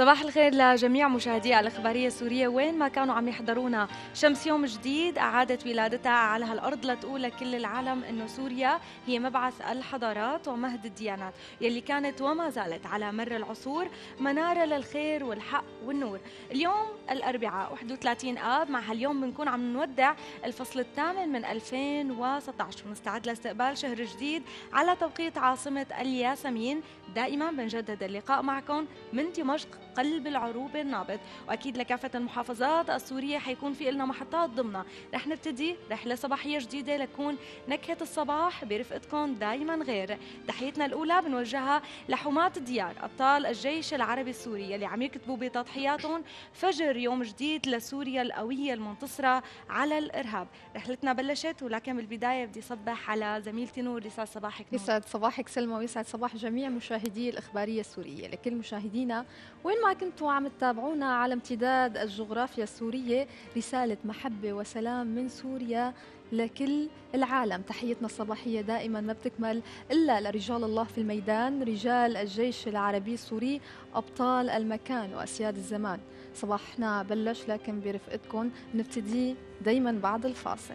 صباح الخير لجميع مشاهدي الإخبارية السورية. وين ما كانوا عم يحضرونا شمس يوم جديد أعادت ولادتها على هالأرض لتقول لكل العالم أنه سوريا هي مبعث الحضارات ومهد الديانات يلي كانت وما زالت على مر العصور منارة للخير والحق والنور. اليوم الأربعاء 31 آب. مع هاليوم بنكون عم نودع الفصل الثامن من 2016 ونستعد لاستقبال شهر جديد على توقيت عاصمة الياسمين. دائما بنجدد اللقاء معكم من دمشق قلب العروبة النابض. وأكيد لكافة المحافظات السورية حيكون في لنا محطات ضمنها. رح نبتدي رحلة صباحية جديدة لكون نكهة الصباح برفقتكم دائما غير. تحيتنا الأولى بنوجهها لحماة الديار أبطال الجيش العربي السوري اللي عم يكتبوا بتضحياتهم فجر يوم جديد لسوريا القوية المنتصرة على الإرهاب. رحلتنا بلشت ولكن بالبداية بدي صبح على زميلتي نور. يسعد صباحك نور. يسعد صباحك سلمى ويسعد صباح جميع مشاهدي الإخبارية السورية. لكل مشاهدينا وين ما كنتوا عم تتابعونا على امتداد الجغرافيا السورية رسالة محبة وسلام من سوريا لكل العالم. تحيتنا الصباحية دائما ما بتكمل إلا لرجال الله في الميدان رجال الجيش العربي السوري أبطال المكان وأسياد الزمان. صباحنا بلش لكن برفقتكم نبتدي دايما بعد الفاصل.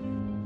نور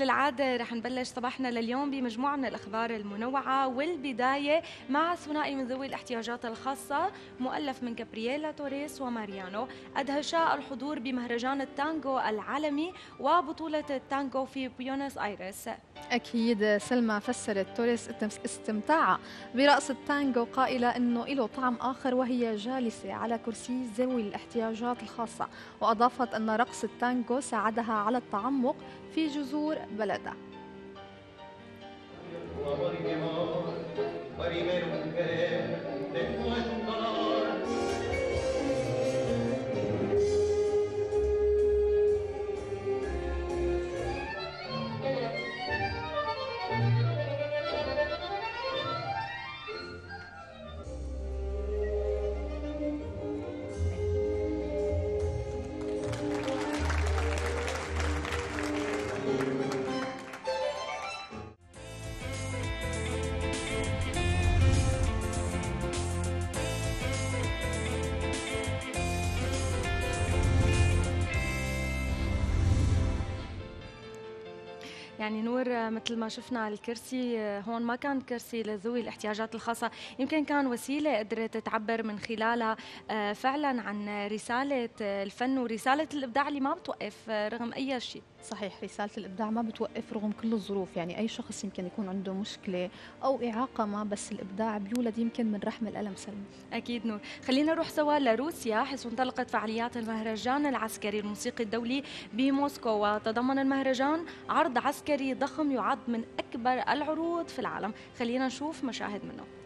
مثل العادة رح نبلش صباحنا لليوم بمجموعة من الأخبار المنوعة والبداية مع ثنائي من ذوي الاحتياجات الخاصة مؤلف من جابرييلا توريس وماريانو أدهشا الحضور بمهرجان التانجو العالمي وبطولة التانجو في بيونس آيرس أكيد سلمى فسرت توريس استمتاعها برقص التانجو قائلة أنه له طعم آخر وهي جالسة على كرسي ذوي الاحتياجات الخاصة وأضافت أن رقص التانجو ساعدها على التعمق في جذور بلدها مثل ما شفنا الكرسي آه، هون ما كان كرسي لذوي الاحتياجات الخاصة يمكن كان وسيلة قدرت تعبر من خلالها آه، فعلا عن رسالة آه، الفن ورسالة الإبداع اللي ما بتوقف رغم أي شيء. صحيح رسالة الإبداع ما بتوقف رغم كل الظروف يعني أي شخص يمكن يكون عنده مشكلة أو إعاقة ما بس الإبداع بيولد يمكن من رحم الألم سلمى أكيد نور. خلينا نروح سوا لروسيا حيث انطلقت فعاليات المهرجان العسكري الموسيقي الدولي بموسكو وتضمن المهرجان عرض عسكري ضخم يعد من أكبر العروض في العالم. خلينا نشوف مشاهد منه.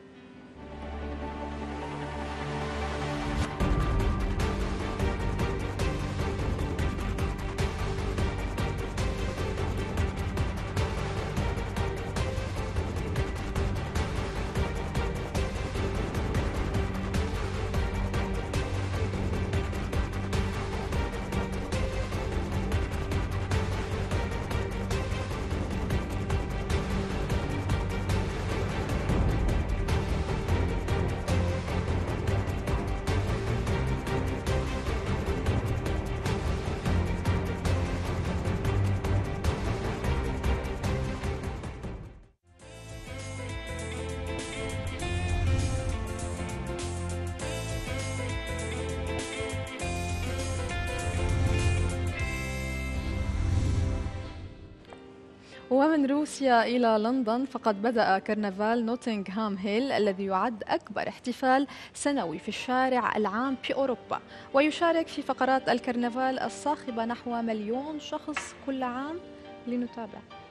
ومن روسيا إلى لندن فقد بدأ كرنفال نوتنغهام هيل الذي يعد أكبر احتفال سنوي في الشارع العام في أوروبا. ويشارك في فقرات الكرنفال الصاخبة نحو مليون شخص كل عام. لنتابع.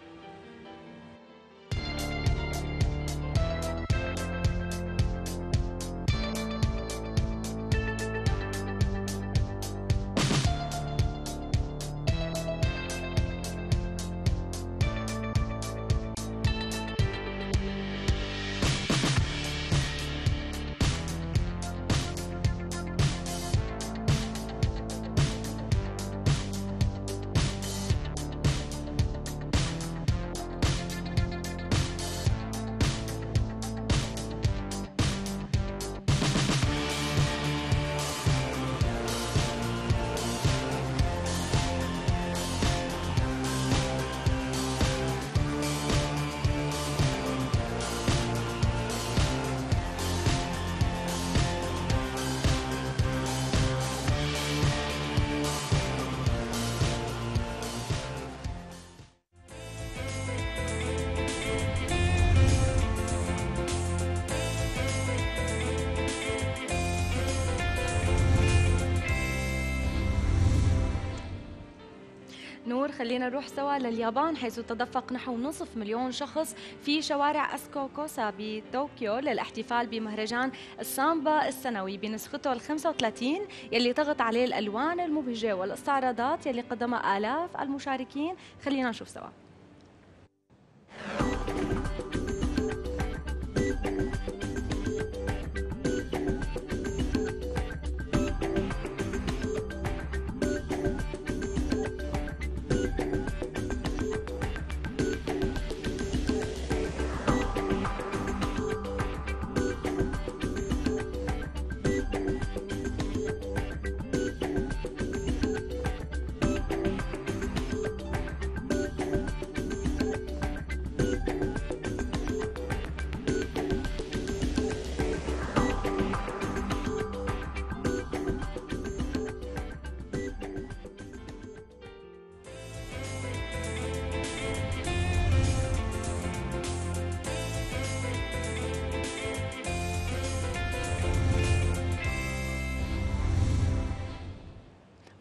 خلينا نروح سوا لليابان حيث تدفق نحو نصف مليون شخص في شوارع أسكوكوسا بطوكيو للاحتفال بمهرجان السامبا السنوي بنسخته ال 35 يلي طغت عليه الألوان المبهجة والاستعراضات يلي قدمها آلاف المشاركين. خلينا نشوف سوا.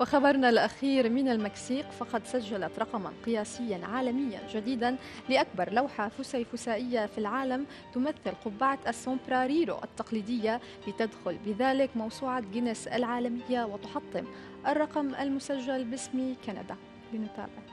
وخبرنا الأخير من المكسيك فقد سجلت رقما قياسيا عالميا جديدا لأكبر لوحة فسيفسائية في العالم تمثل قبعة السومبريرو التقليدية لتدخل بذلك موسوعة جينيس العالمية وتحطم الرقم المسجل باسم كندا. لنتابع.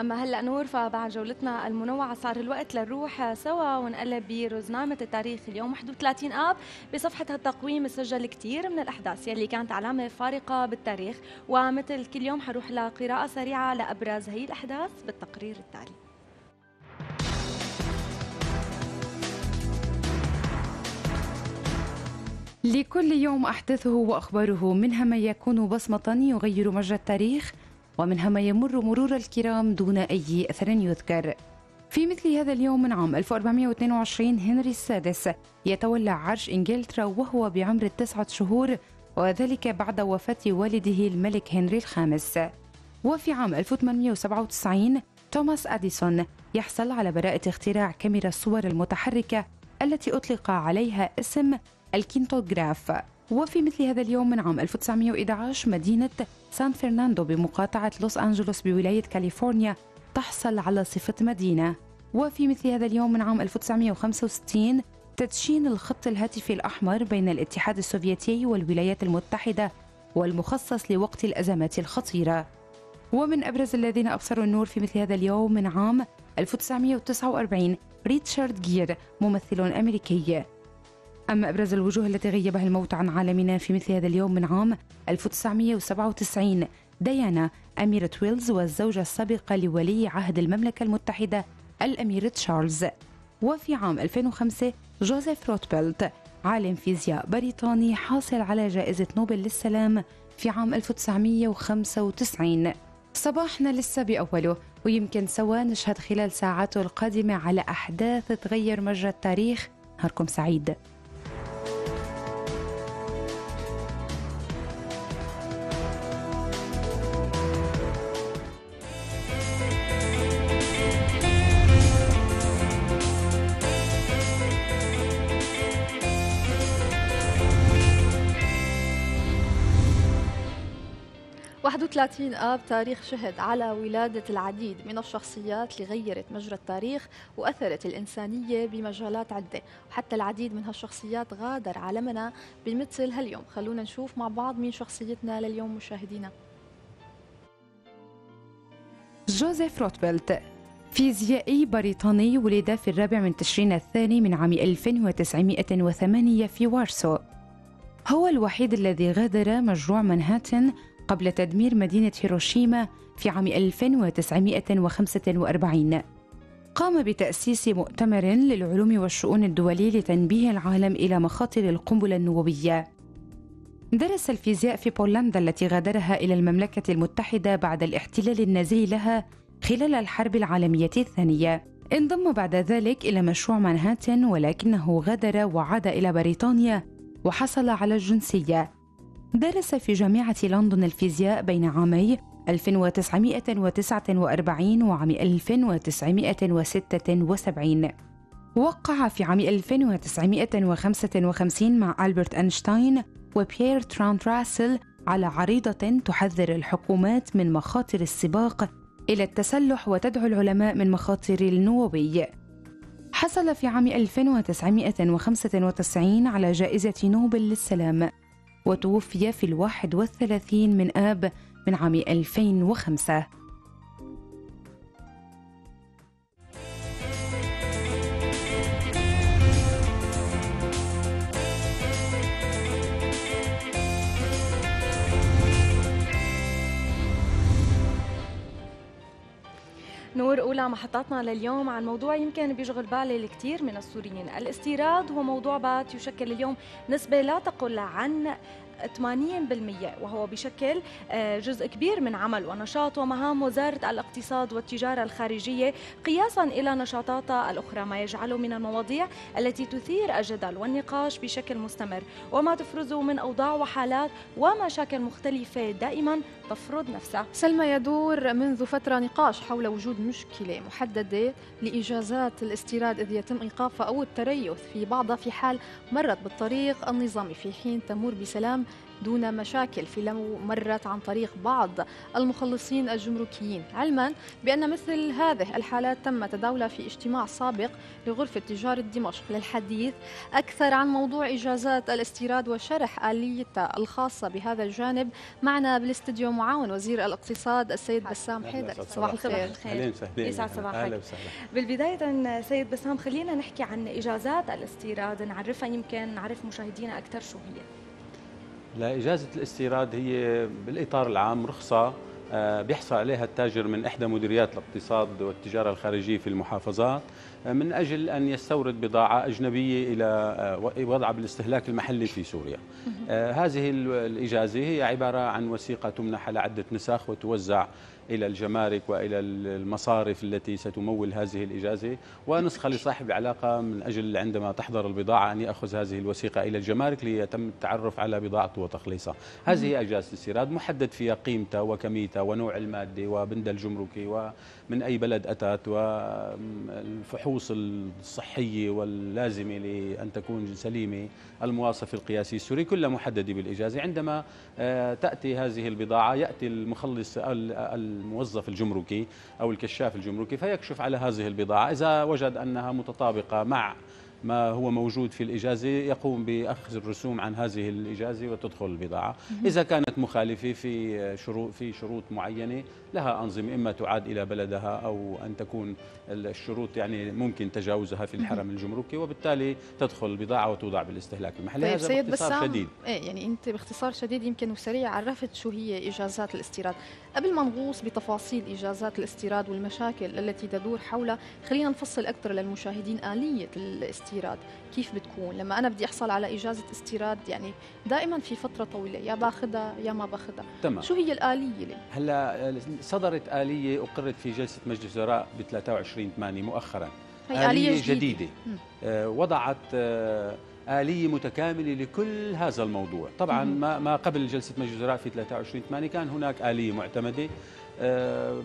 أما هلأ نور فبعد جولتنا المنوعة صار الوقت لنروح سوا ونقلب برزنامة التاريخ اليوم. 31 آب بصفحة التقويم سجل كثير من الأحداث يلي كانت علامة فارقة بالتاريخ. ومثل كل يوم حروح لقراءة سريعة لأبرز هي الأحداث بالتقرير التالي. لكل يوم أحداثه وأخباره منها ما يكون بصمة يغير مجرى التاريخ. ومنها ما يمر مرور الكرام دون أي أثر يذكر. في مثل هذا اليوم من عام 1422 هنري السادس يتولى عرش إنجلترا وهو بعمر التسعة شهور وذلك بعد وفاة والده الملك هنري الخامس. وفي عام 1897 توماس أديسون يحصل على براءة اختراع كاميرا الصور المتحركة التي أطلق عليها اسم الكينتوغراف. وفي مثل هذا اليوم من عام 1911 مدينة سان فرناندو بمقاطعة لوس أنجلوس بولاية كاليفورنيا تحصل على صفة مدينة. وفي مثل هذا اليوم من عام 1965 تدشين الخط الهاتفي الأحمر بين الاتحاد السوفيتي والولايات المتحدة والمخصص لوقت الأزمات الخطيرة. ومن أبرز الذين أبصروا النور في مثل هذا اليوم من عام 1949 ريتشارد جير ممثل أمريكي. أما أبرز الوجوه التي غيبها الموت عن عالمنا في مثل هذا اليوم من عام 1997 ديانا أميرة ويلز والزوجة السابقة لولي عهد المملكة المتحدة الأمير تشارلز. وفي عام 2005 جوزيف روتبلت عالم فيزياء بريطاني حاصل على جائزة نوبل للسلام في عام 1995 صباحنا لسه بأوله ويمكن سوا نشهد خلال ساعاته القادمة على أحداث تغير مجرى التاريخ. نهاركم سعيد. واحد وثلاثين آب تاريخ شهد على ولادة العديد من الشخصيات اللي غيرت مجرى التاريخ وأثرت الإنسانية بمجالات عدة. وحتى العديد من هالشخصيات غادر عالمنا بمثل هاليوم. خلونا نشوف مع بعض مين شخصيتنا لليوم مشاهدينا. جوزيف روتبلت فيزيائي بريطاني ولد في الرابع من تشرين الثاني من عام 1908 في وارسو. هو الوحيد الذي غادر مشروع منهاتن قبل تدمير مدينة هيروشيما في عام 1945 قام بتأسيس مؤتمر للعلوم والشؤون الدولي لتنبيه العالم إلى مخاطر القنبلة النووية. درس الفيزياء في بولندا التي غادرها إلى المملكة المتحدة بعد الاحتلال النازي لها خلال الحرب العالمية الثانية. انضم بعد ذلك إلى مشروع مانهاتن ولكنه غادر وعاد إلى بريطانيا وحصل على الجنسية. درس في جامعة لندن الفيزياء بين عامي 1949 وعام 1976 وقع في عام 1955 مع ألبرت أينشتاين وبيرتراند راسل على عريضة تحذر الحكومات من مخاطر السباق إلى التسلح وتدعو العلماء من مخاطر النووي. حصل في عام 1995 على جائزة نوبل للسلام. وتوفي في الواحد والثلاثين من آب من عام 2005 نور أولى محطاتنا لليوم عن موضوع يمكن بيشغل بال الكثير من السوريين. الاستيراد هو موضوع بات يشكل اليوم نسبة لا تقل عن 80% وهو بشكل آه، جزء كبير من عمل ونشاط ومهام وزارة الاقتصاد والتجارة الخارجية قياسا إلى نشاطاتها الأخرى ما يجعله من المواضيع التي تثير الجدل والنقاش بشكل مستمر. وما تفرزه من أوضاع وحالات ومشاكل مختلفة دائما تفرض نفسها. سلمى يدور منذ فترة نقاش حول وجود مشكلة محددة لإجازات الاستيراد إذ يتم إيقافها أو التريث في بعضها في حال مرت بالطريق النظامي. في حين تمر بسلام دون مشاكل في لو مرت عن طريق بعض المخلصين الجمركيين. علما بأن مثل هذه الحالات تم تداولها في اجتماع سابق لغرفة تجارة دمشق. للحديث أكثر عن موضوع إجازات الاستيراد وشرح آليتها الخاصة بهذا الجانب معنا بالاستديو معاون وزير الاقتصاد السيد بسام حيدر. صباح الخير. الخير. اهلين وسهلين يسعد صباحك. أهلا وسهلا. بالبداية سيد بسام خلينا نحكي عن إجازات الاستيراد. نعرفها يمكن نعرف مشاهدينا أكثر شو هي. لا اجازه الاستيراد هي بالإطار العام رخصة آه، بيحصل عليها التاجر من إحدى مديريات الاقتصاد والتجارة الخارجية في المحافظات آه، من أجل أن يستورد بضاعة أجنبية إلى آه، وضعها بالاستهلاك المحلي في سوريا. هذه ال- الإجازة هي عبارة عن وثيقة تمنح على عدة نسخ وتوزع إلى الجمارك وإلى المصارف التي ستمول هذه الإجازة ونسخة لصاحب العلاقة من أجل عندما تحضر البضاعة أن يأخذ هذه الوثيقة إلى الجمارك ليتم التعرف على بضاعته وتخليصها. هذه أجازة الاستيراد محدد فيها قيمتها وكميتها ونوع المادة وبند الجمركي ومن أي بلد أتت والفحوص الصحية واللازمة لأن تكون سليمة المواصف القياسي السوري كلها محددة بالإجازة عندما آه، تأتي هذه البضاعة يأتي المخلص ال- الموظف الجمركي أو الكشاف الجمركي فيكشف على هذه البضاعة. إذا وجد أنها متطابقة مع ما هو موجود في الإجازة يقوم بأخذ الرسوم عن هذه الإجازة وتدخل البضاعة. إذا كانت مخالفة في شروط في شروط معينة لها أنظمة إما تعاد إلى بلدها أو أن تكون الشروط يعني ممكن تجاوزها في الحرم الجمركي وبالتالي تدخل البضاعة وتوضع بالاستهلاك المحلي. طيب هذا سيد باختصار بسام شديد. إيه يعني أنت باختصار شديد يمكن وسريع عرفت شو هي إجازات الاستيراد. قبل ما نغوص بتفاصيل إجازات الاستيراد والمشاكل التي تدور حولها خلينا نفصل أكثر للمشاهدين آلية الاستيراد. كيف بتكون؟ لما أنا بدي أحصل على إجازة استيراد يعني دائما في فترة طويلة يا باخذها يا ما باخذها تمام. شو هي الآلية اللي هلا صدرت آلية أقرت في جلسة مجلس الوزراء ب 23 8 مؤخرا. هي آلية جديدة, جديدة. مم. آه، وضعت آه، آلية متكاملة لكل هذا الموضوع. طبعا. ما ما قبل جلسة مجلس الوزراء في 23 8 كان هناك آلية معتمدة.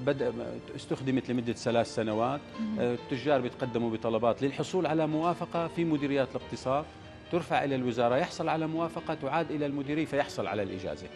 بدأ استخدمت لمدة ثلاث سنوات. آه، التجار بيتقدموا بطلبات للحصول على موافقة في مديريات الاقتصاد ترفع إلى الوزارة. يحصل على موافقة تعاد إلى المديرية فيحصل على الإجازة.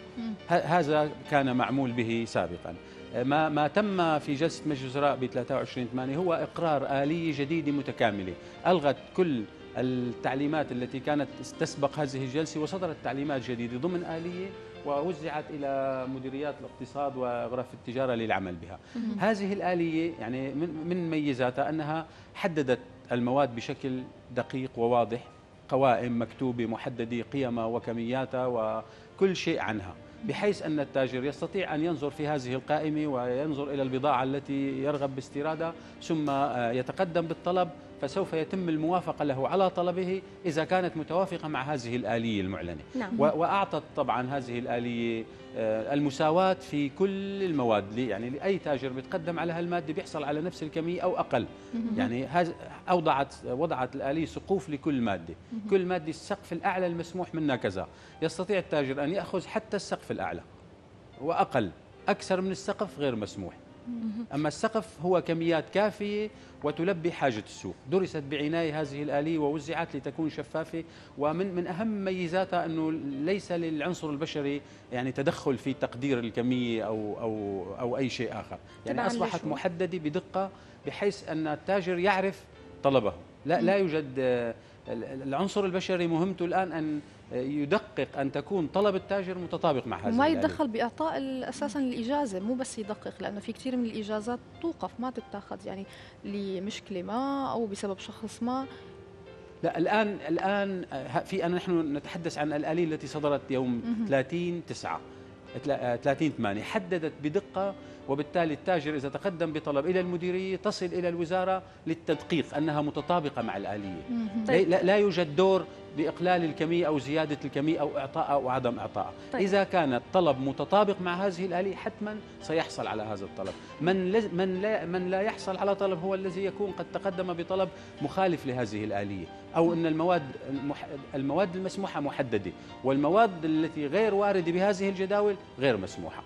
هذا كان معمول به سابقا. ما ما تم في جلسة مجلس الوزراء ب 23 8 هو إقرار اليه جديده متكاملة. ألغت كل التعليمات التي كانت تسبق هذه الجلسة وصدرت تعليمات جديدة ضمن آلية ووزعت إلى مديريات الاقتصاد وغرف التجارة للعمل بها. هذه الآلية يعني من ميزاتها أنها حددت المواد بشكل دقيق وواضح قوائم مكتوبة محددة قيمها وكمياتها وكل شيء عنها بحيث أن التاجر يستطيع أن ينظر في هذه القائمة وينظر إلى البضاعة التي يرغب باستيرادها ثم آه، يتقدم بالطلب فسوف يتم الموافقة له على طلبه إذا كانت متوافقة مع هذه الآلية المعلنة. نعم. و- وأعطت طبعا هذه الآلية آه، المساواة في كل المواد يعني لأي تاجر بيتقدم على هالمادة بيحصل على نفس الكمية أو أقل. مهم. يعني هذا أوضعت وضعت الآلية سقوف لكل مادة. كل مادة السقف الأعلى المسموح منها كذا. يستطيع التاجر أن يأخذ حتى السقف الأعلى وأقل أكثر من السقف غير مسموح. أما السقف هو كميات كافية وتلبي حاجة السوق. درست بعناية هذه الآلية ووزعت لتكون شفافة. ومن من أهم ميزاتها أنه ليس للعنصر البشري يعني تدخل في تقدير الكمية أو أو أو أي شيء آخر. يعني لشو؟ محددة بدقة بحيث أن التاجر يعرف طلبه. لا لا يوجد آه، العنصر البشري مهمته الآن أن يدقق أن تكون طلب التاجر متطابق مع وما الآلية. يتدخل بإعطاء أساسا الإجازة مو بس يدقق لأنه في كثير من الإجازات توقف ما تتاخذ يعني لمشكلة ما أو بسبب شخص ما لا الآن الآن آه، في أنا نحن نتحدث عن الاليه التي صدرت يوم مهم. 30 9 30 8 حددت بدقة وبالتالي التاجر إذا تقدم بطلب إلى المديرية تصل إلى الوزارة للتدقيق أنها متطابقة مع الآلية. لا- لا, لا يوجد دور بإقلال الكمية أو زيادة الكمية أو إعطاء أو عدم إعطاء. طيب. إذا كان الطلب متطابق مع هذه الآلية حتما سيحصل على هذا الطلب. من لز- من لا من لا يحصل على طلب هو الذي يكون قد تقدم بطلب مخالف لهذه الآلية. أو إن المواد المح... المواد المسموحة محددة والمواد التي غير واردة بهذه الجداول غير مسموحة.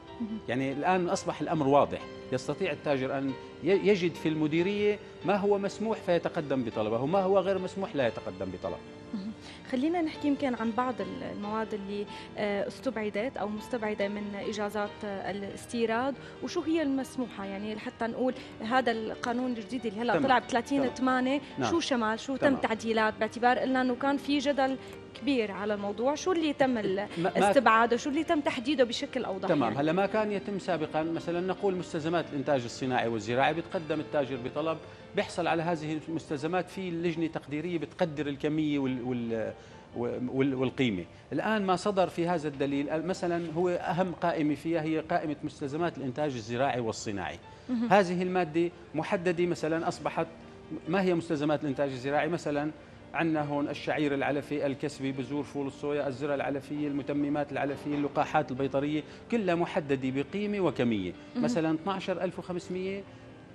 يعني الآن أصبح الأمر واضح. يستطيع التاجر ي- يجد في المديرية ما هو مسموح فيتقدم بطلبه وما هو غير مسموح لا يتقدم بطلب. خلينا نحكي يمكن عن بعض المواد اللي آه، استبعدت أو مستبعدة من إجازات الاستيراد وشو هي المسموحة يعني لحتى نقول هذا القانون الجديد اللي هلأ. طلع ب 30 تمام. 8 نعم. شو شمال شو. تم تعديلات باعتبار قلنا إنه كان في جدل كبير على الموضوع شو اللي تم استبعاده شو اللي تم تحديده بشكل أوضح تمام يعني. هلأ ما كان يتم سابقا مثلا نقول مستلزمات الإنتاج الصناعي والزراعي بيتقدم التاجر بطلب بيحصل على هذه المستلزمات في لجنة تقديرية بتقدر الكمية وال وال وال- والقيمة. الآن ما صدر في هذا الدليل مثلا هو أهم قائمة فيها هي قائمة مستلزمات الإنتاج الزراعي والصناعي. هذه المادة محددة مثلا أصبحت ما هي مستلزمات الإنتاج الزراعي؟ مثلا عندنا هون الشعير العلفي الكسبي بذور فول الصويا الذرة العلفية المتممات العلفية اللقاحات البيطرية كلها محددة بقيمة وكمية. مثلا 12500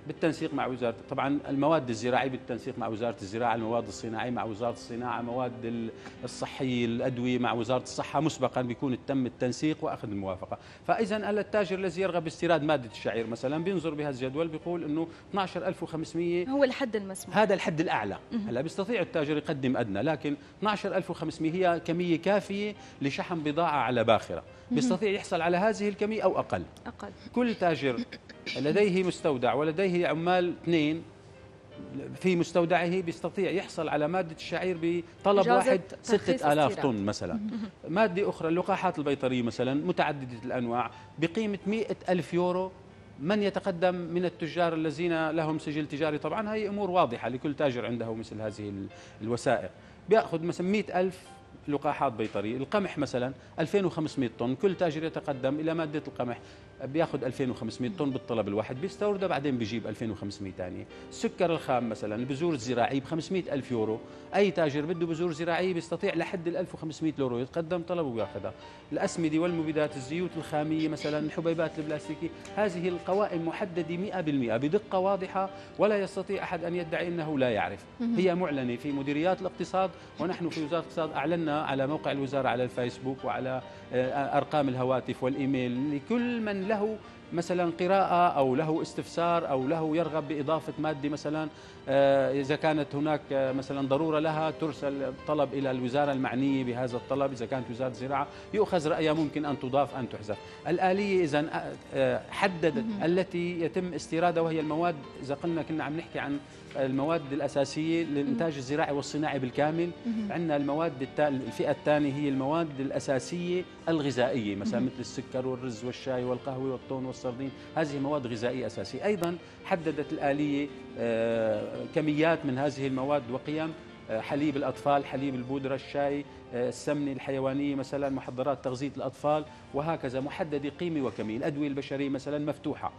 بالتنسيق مع وزارة طبعا المواد الزراعية بالتنسيق مع وزارة الزراعة المواد الصناعية مع وزارة الصناعة مواد ال- الصحية الأدوية مع وزارة الصحة مسبقا بيكون تم التنسيق وأخذ الموافقة. فإذا التاجر الذي يرغب باستيراد مادة الشعير مثلا بينظر بهذا الجدول بيقول أنه 12500 هو الحد المسموح. هذا الحد الأعلى. هلا بيستطيع التاجر يقدم أدنى لكن 12500 هي كمية كافية لشحن بضاعة على باخرة. بيستطيع يحصل على هذه الكمية أو أقل. أقل. كل تاجر لديه مستودع ولديه عمال اثنين في مستودعه بيستطيع يحصل على مادة الشعير بطلب واحد ستة آلاف. طن مثلا. مادة أخرى اللقاحات البيطرية مثلا متعددة الأنواع بقيمة مئة ألف يورو. من يتقدم؟ من التجار الذين لهم سجل تجاري. طبعا هي أمور واضحة لكل تاجر عنده مثل هذه ال- الوثائق بيأخذ مثلا مئة ألف لقاحات بيطرية. القمح مثلا 2500 طن. كل تاجر يتقدم إلى مادة القمح. بياخذ 2500 طن بالطلب الواحد بيستوردها بعدين بيجيب 2500 ثانية السكر الخام مثلا البذور الزراعيه ب 500 ألف يورو. أي تاجر بده بذور زراعيه بيستطيع لحد ال 1500 يورو يتقدم طلبه وياخذها. الأسمدة والمبيدات الزيوت الخامية مثلا الحبيبات البلاستيكية هذه القوائم محددة 100% بدقة واضحة ولا يستطيع أحد أن يدعي إنه لا يعرف. هي معلنة في مديريات الاقتصاد ونحن في وزارة الاقتصاد أعلنا على موقع الوزارة على الفيسبوك وعلى آه، أرقام الهواتف والإيميل لكل من له مثلا قراءة أو له استفسار أو له يرغب بإضافة مادة مثلا آه، إذا كانت هناك آه، مثلا ضرورة لها ترسل طلب إلى الوزارة المعنية بهذا الطلب إذا كانت وزارة الزراعة يؤخذ رأيها ممكن أن تضاف أن تحذف. الآلية إذا آه، حددت التي يتم استيرادها وهي المواد إذا قلنا كنا عم نحكي عن المواد الأساسية للإنتاج الزراعي والصناعي بالكامل. عندنا المواد التا- الفئة الثانية هي المواد الأساسية الغذائية مثلا مثل السكر والرز والشاي والقهوة والطون والسردين هذه مواد غذائية أساسية. أيضا حددت الآلية آه، كميات من هذه المواد وقيم آه، حليب الأطفال حليب البودرة الشاي آه، السمنة الحيوانية مثلا محضرات تغذية الأطفال وهكذا. محددة قيمة وكمية. الأدوية البشرية مثلا مفتوحة.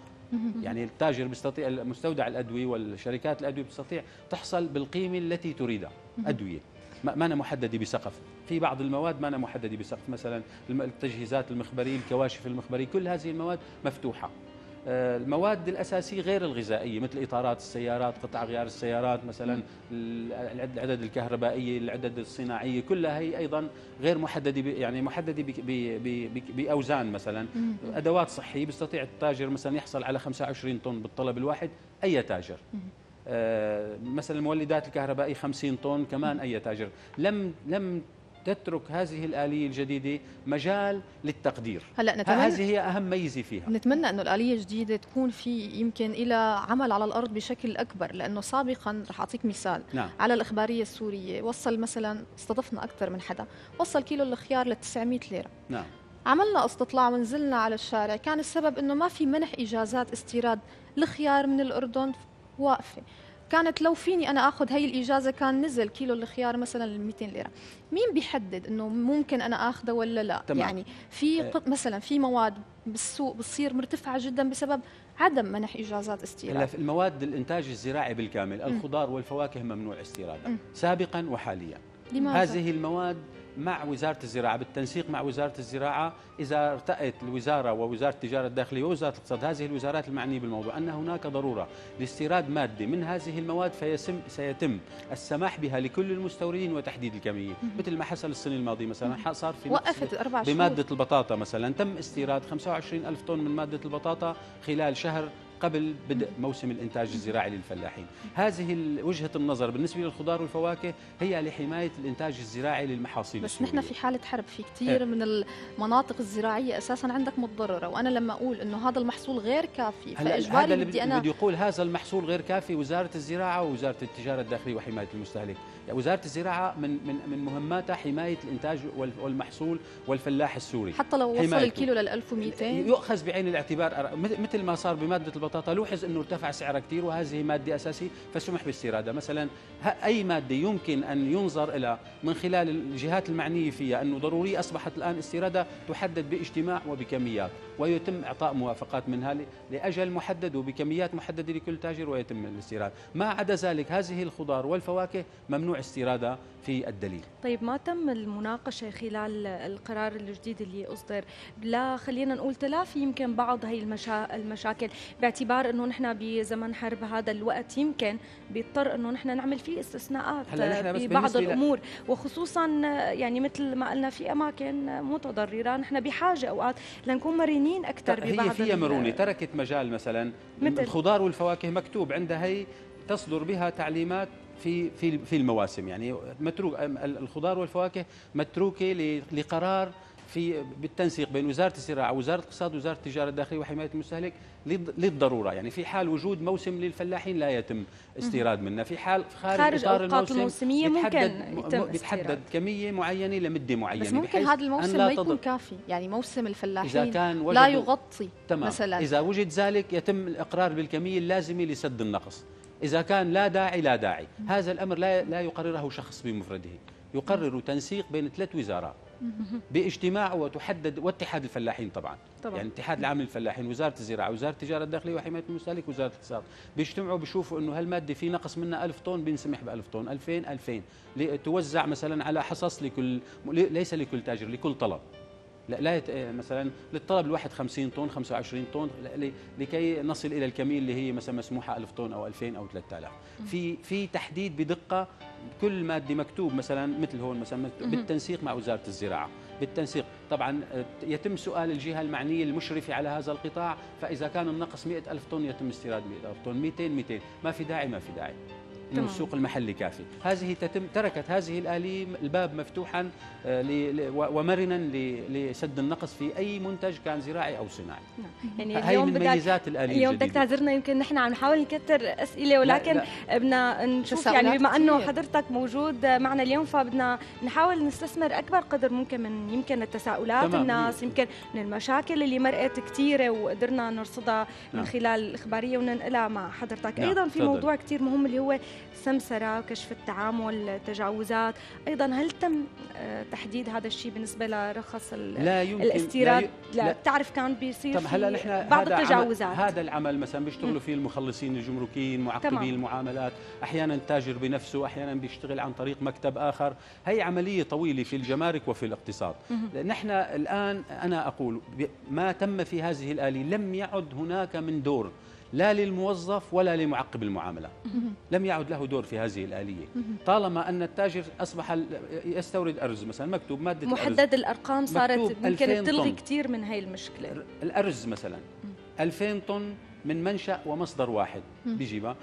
يعني التاجر بيستطيع مستودع الأدوية والشركات الأدوية بتستطيع تحصل بالقيمة التي تريدها. أدوية. ما أنا محدده بسقف. في بعض المواد ما أنا محدده بسقف. مثلا التجهيزات المخبرية الكواشف المخبرية كل هذه المواد مفتوحة. المواد الأساسية غير الغذائية مثل إطارات السيارات قطع غيار السيارات مثلا العد- العدد الكهربائية العدد الصناعية كلها هي أيضا غير محددة ب- يعني محددة بك- ب- ب- بك- بأوزان مثلا. أدوات صحية بيستطيع التاجر مثلا يحصل على 25 طن بالطلب الواحد أي تاجر. آه، مثلا المولدات الكهربائية 50 طن كمان أي تاجر. لم لم تترك هذه الآلية الجديدة مجال للتقدير. هلا نتمنى هذه هي أهم ميزة فيها. نتمنى أنه الآلية الجديدة تكون في يمكن إلى عمل على الأرض بشكل أكبر لأنه سابقا رح أعطيك مثال نعم. على الإخبارية السورية. وصل مثلا استضفنا أكثر من حدا. وصل كيلو الخيار ل 900 ليرة. نعم. عملنا استطلاع ونزلنا على الشارع. كان السبب إنه ما في منح إجازات استيراد. الخيار من الأردن واقفة. كانت لو فيني أنا أخذ هي الإجازة كان نزل كيلو الخيار مثلا ل 200 ليرة مين بيحدد إنه ممكن أنا أخذه ولا لا تمام. يعني في آه. مثلا في مواد بالسوق بتصير مرتفعة جدا بسبب عدم منح إجازات هلا استيراد في المواد الإنتاج الزراعي بالكامل الخضار والفواكه ممنوع استيرادها. سابقا وحاليا لماذا؟ هذه المواد مع وزارة الزراعة بالتنسيق مع وزارة الزراعة إذا ارتأت الوزارة ووزارة التجارة الداخلية ووزارة الاقتصاد هذه الوزارات المعنية بالموضوع أن هناك ضرورة لاستيراد مادة من هذه المواد فيسم سيتم السماح بها لكل المستوردين وتحديد الكمية. مثل ما حصل السنة الماضية مثلا صار في وقفت أربع بمادة البطاطا مثلا تم استيراد 25 ألف طن من مادة البطاطا خلال شهر قبل بدء موسم الإنتاج الزراعي للفلاحين هذه وجهة النظر بالنسبة للخضار والفواكه هي لحماية الإنتاج الزراعي للمحاصيل بس. نحن في حالة حرب في كثير إيه. من المناطق الزراعية أساسا عندك متضررة وأنا لما أقول إنه هذا المحصول غير كافي هذا فإجباري اللي بدي أنا بدي يقول هذا المحصول غير كافي وزارة الزراعة ووزارة التجارة الداخلية وحماية المستهلك يعني وزارة الزراعة من من من مهماتها حماية الإنتاج وال- والمحصول والفلاح السوري حتى لو وصل. الكيلو لل 1200 يؤخذ بعين الاعتبار مثل- ما صار بمادة البطاطا لوحظ إنه ارتفع سعرها كثير وهذه مادة أساسية. فسمح باستيرادها مثلا أي مادة يمكن أن ينظر إلى من خلال الجهات المعنية فيها إنه ضروري أصبحت الآن استيرادها تحدد باجتماع وبكميات ويتم إعطاء موافقات منها ل- لأجل محدد وبكميات محددة لكل تاجر ويتم الاستيراد. ما عدا ذلك هذه الخضار والفواكه ممنوع استيرادها في الدليل. طيب ما تم المناقشة خلال القرار الجديد اللي أصدر؟ لا خلينا نقول تلافي يمكن بعض هي المشا... المشاكل. باعتبار أنه نحن بزمن حرب هذا الوقت يمكن بيضطر أنه نحن نعمل فيه استثناءات ببعض الأمور. وخصوصا يعني مثل ما قلنا في أماكن متضررة نحن بحاجة أوقات لنكون مرنين أكثر ببعض هي فيها مرونة. تركت مجال مثلا مثل؟ الخضار والفواكه مكتوب عندها هي تصدر بها تعليمات في في في المواسم. يعني متروك ال- الخضار والفواكه متروكة لقرار في بالتنسيق بين وزارة الزراعة وزارة الاقتصاد وزارة التجارة الداخلية وحماية المستهلك للض- للضرورة. يعني في حال وجود موسم للفلاحين لا يتم استيراد منه. في حال خارج, خارج أوقات الموسم الموسمية ممكن يتم استيراد. كمية معينة لمدة معينة بس ممكن هذا الموسم لا ما يكون كافي. يعني موسم إذا الفلاحين كان لا يغطي تمام. مثلا. إذا وجد ذلك يتم الإقرار بالكمية اللازمة لسد النقص. إذا كان لا داعي لا داعي. هذا الأمر لا لا يقرره شخص بمفرده. يقرر تنسيق بين ثلاث وزارات. باجتماع وتحدد واتحاد الفلاحين طبعا. طبعاً. يعني اتحاد العام للفلاحين وزارة الزراعة وزارة التجارة الداخلية وحماية المستهلك وزارة الاقتصاد بيجتمعوا بيشوفوا إنه هالماده في نقص منها 1000 طن بينسمح ب 1000 طن. 2000 2000 لي- توزع مثلا على حصص لكل ليس لكل تاجر لكل طلب. لا, لا يت... مثلا للطلب الواحد 50 طن 25 طن لكي نصل إلى الكميه اللي هي مثلا مسموحة 1000 طن أو 2000 أو 3000 في في تحديد بدقة كل مادة مكتوب مثلا مثل هون مثلا بالتنسيق مع وزارة الزراعة. بالتنسيق طبعا آه، يتم سؤال الجهة المعنية المشرفة على هذا القطاع فإذا كان النقص 100 ألف طن يتم استيراد 100 ألف طن 200 200 ما في داعي ما في داعي. انه تمام. السوق المحلي كافي هذه تتم تركت هذه الآلية الباب مفتوحا آه، ل- ل- و- ومرنا ل- لسد النقص في أي منتج كان زراعي أو صناعي يعني هاي اليوم من ميزات الآلية اليوم بدك. تعذرنا يمكن نحن عم نحاول نكتر أسئلة ولكن. بدنا نشوف تساؤلات يعني بما أنه كتير. حضرتك موجود معنا اليوم فبدنا نحاول نستثمر أكبر قدر ممكن من يمكن التساؤلات تمام. الناس يمكن من المشاكل اللي مرقت كثيره وقدرنا نرصدها من نعم. خلال الإخبارية وننقلها مع حضرتك نعم، أيضا في. موضوع كثير مهم اللي هو السمسره وكشف التعامل التجاوزات أيضا هل تم آه، تحديد هذا الشيء بالنسبة لرخص لا يمكن الاستيراد؟ لا, لا, لا. بتعرف كان بيصير طب هلا نحن بعض هذا عمل- التجاوزات. هذا العمل مثلا بيشتغلوا فيه المخلصين الجمركيين معقبين تمام. المعاملات. أحيانا التاجر بنفسه أحيانا بيشتغل عن طريق مكتب آخر. هي عملية طويلة في الجمارك وفي الاقتصاد. نحن الآن أنا أقول ب- ما تم في هذه الآلية لم يعد هناك من دور. لا للموظف ولا لمعقب المعاملات لم يعد له دور في هذه الآلية. طالما أن التاجر أصبح يستورد أرز مثلا مكتوب مادة الأرز محدد الأرقام صارت ممكن 2000 تلغي. كثير من هاي المشكلة. الأرز مثلا. 2000 طن من منشأ ومصدر واحد. بيجيبها.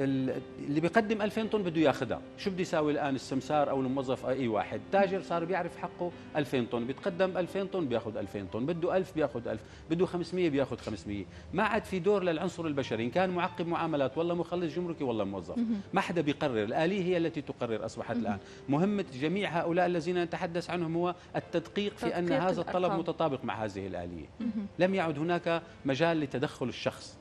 اللي بيقدم 2000 طن بده ياخذها شو بده يساوي الآن السمسار أو الموظف أو أي واحد؟ تاجر صار بيعرف حقه 2000 طن. بيتقدم 2000 طن بياخذ 2000 طن. بده 1000 بياخذ 1000 بده 500 بياخذ 500 ما عاد في دور للعنصر البشري. إن كان معقب معاملات والله مخلص جمركي والله موظف. ما حدا بيقرر. الآلية هي التي تقرر أصبحت الآن. مهمة جميع هؤلاء الذين نتحدث عنهم هو التدقيق في أن هذا الطلب. متطابق مع هذه الآلية. لم يعد هناك مجال لتدخل الشخص.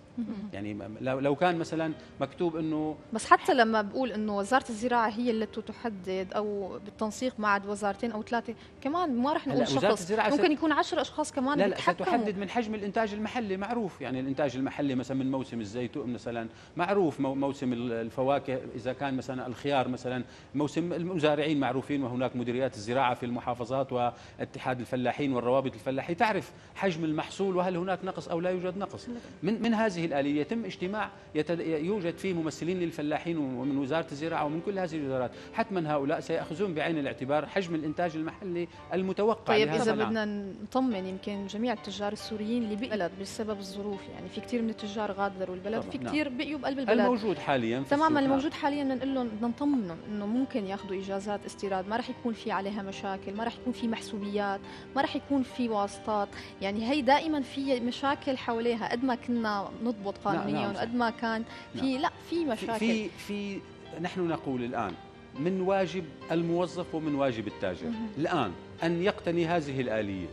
يعني لو لو كان مثلا مكتوب إنه بس حتى لما بقول إنه وزارة الزراعة هي التي تحدد أو بالتنسيق مع وزارتين أو ثلاثة كمان ما رح نقول شخص ممكن يكون عشر أشخاص كمان لا لا. ستحدد من حجم الإنتاج المحلي معروف. يعني الإنتاج المحلي مثلا من موسم الزيتون مثلا معروف مو- موسم ال- الفواكه. إذا كان مثلا الخيار مثلا موسم المزارعين معروفين وهناك مديريات الزراعة في المحافظات واتحاد الفلاحين والروابط الفلاحية. تعرف حجم المحصول وهل هناك نقص أو لا يوجد نقص. من من هذه الآلية يتم اجتماع يتد- يوجد فيه ممثلين للفلاحين ومن وزارة الزراعة ومن كل هذه الوزارات حتما هؤلاء سيأخذون بعين الاعتبار حجم الإنتاج المحلي المتوقع طيب العام. بدنا نطمن يمكن جميع التجار السوريين اللي بالبلد بسبب الظروف يعني في كثير من التجار غادروا البلد في نعم. كثير بقيوا بقلب البلد الموجود حاليا تماما نعم. الموجود حاليا بدنا نقول لهم بدنا نطمنهم إنه ممكن ياخذوا إجازات استيراد ما راح يكون في عليها مشاكل ما راح يكون في محسوبيات ما راح يكون في واسطات يعني هي دائما في مشاكل حواليها قد ما كنا نعم، قانونيا. وقد ما كان. في لا في مشاكل. في, في نحن نقول الآن من واجب الموظف ومن واجب التاجر. الآن أن يقتني هذه الآلية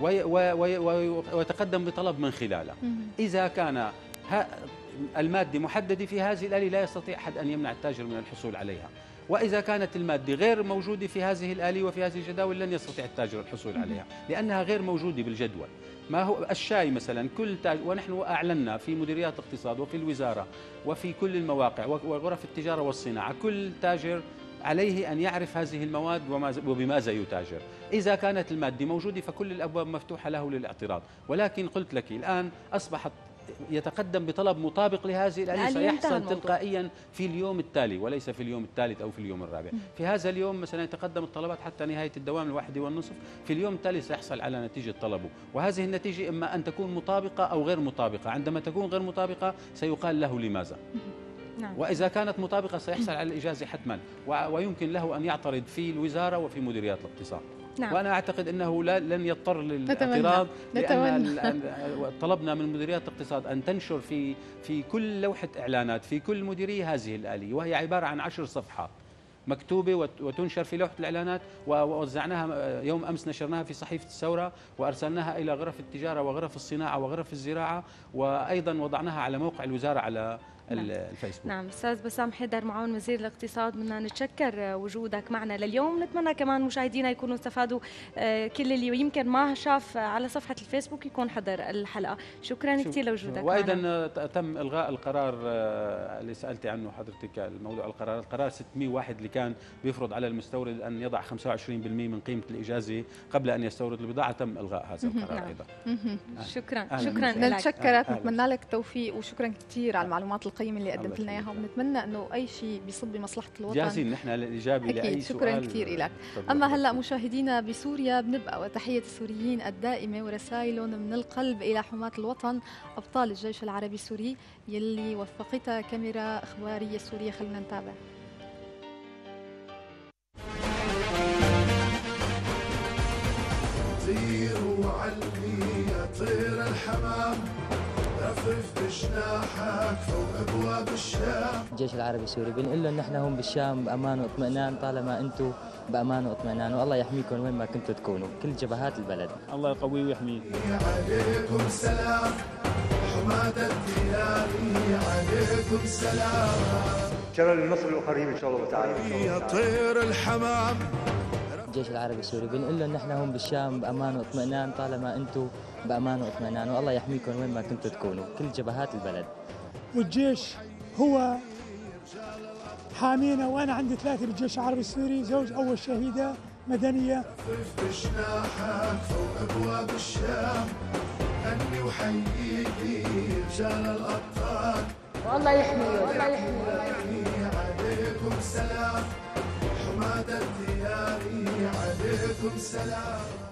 وي وي وي وي ويتقدم بطلب من خلالها مهم. إذا كان المادة محددة في هذه الآلية لا يستطيع أحد أن يمنع التاجر من الحصول عليها. وإذا كانت المادة غير موجودة في هذه الآلية وفي هذه الجداول لن يستطيع التاجر الحصول عليها لأنها غير موجودة بالجدول. ما هو الشاي مثلا كل تاج ونحن أعلنا في مديريات الاقتصاد وفي الوزارة وفي كل المواقع وغرف التجارة والصناعة كل تاجر عليه أن يعرف هذه المواد وبماذا يتاجر. إذا كانت المادة موجودة فكل الأبواب مفتوحة له للاعتراض. ولكن قلت لك الآن أصبحت يتقدم بطلب مطابق لهذه الآلية سيحصل. تلقائيا في اليوم التالي وليس في اليوم الثالث أو في اليوم الرابع. في هذا اليوم مثلا يتقدم الطلبات حتى نهاية الدوام الواحدة والنصف. في اليوم التالي سيحصل على نتيجة طلبه وهذه النتيجة إما أن تكون مطابقة أو غير مطابقة. عندما تكون غير مطابقة سيقال له لماذا؟ نعم. وإذا كانت مطابقة سيحصل على الإجازة حتما. ويمكن له أن يعترض في الوزارة وفي مديريات الاقتصاد نعم. وأنا أعتقد إنه لا لن يضطر للاعتراض ال- طلبنا من مديريات الاقتصاد أن تنشر في في كل لوحة إعلانات في كل مديرية هذه الآلية وهي عبارة عن عشر صفحات مكتوبة وت- وتنشر في لوحة الإعلانات ووزعناها يوم أمس نشرناها في صحيفة الثورة وأرسلناها إلى غرف التجارة وغرف الصناعة وغرف الزراعة وأيضا وضعناها على موقع الوزارة على الفيسبوك. نعم أستاذ بسام حيدر معاون وزير الاقتصاد بدنا نتشكر وجودك معنا لليوم. نتمنى كمان مشاهدينا يكونوا استفادوا آه، كل اللي يمكن. ما شاف على صفحة الفيسبوك يكون حضر الحلقة. شكرا كثير لوجودك وأيضا معنا. تم إلغاء القرار آه، اللي سألتي عنه حضرتك الموضوع القرار. القرار 601 اللي كان بيفرض على المستورد أن يضع 25% من قيمة الإجازة قبل أن يستورد. البضاعة تم إلغاء هذا القرار نعم. أيضا. شكرا. أهلاً شكرا لك. نتشكرك. نتمنى لك التوفيق وشكرا كثير على المعلومات القيمه اللي قدمت لنا إياها. ونتمنى إنه أي شيء بيصب بمصلحة الوطن جاهزين نحن للاجابه أكيد. لأي شكراً سؤال كثير إلك. تفضل. أما هلأ مشاهدينا بسوريا بنبقى وتحية السوريين الدائمة ورسائلهم من القلب إلى حماة الوطن أبطال الجيش العربي السوري يلي وفقتها كاميرا إخبارية سورية خلينا نتابع طير وعلي يا طير الحمام الجيش العربي السوري بنقول لهم نحن هون بالشام بأمان واطمئنان طالما أنتم بأمان واطمئنان. والله يحميكم وين ما كنتوا تكونوا كل جبهات البلد. الله يقويه ويحميه عليكم سلام حماة الديار عليكم سلام ترى النصر القريب إن شاء الله تعالى يا طير الحمام. الجيش العربي السوري. بنقول لهم نحن هون بالشام بأمان واطمئنان طالما أنتم بأمان واطمئنان. والله يحميكم وين ما كنتوا تكونوا كل جبهات البلد. والجيش هو حامينا. وأنا عندي ثلاثة بالجيش العربي السوري زوج أول شهيدة مدنية. بجناحك فوق ابواب الشام هني وحييكي رجال الابطال والله يحميه والله يحميه عليكم سلام حماة الديار عليكم سلام.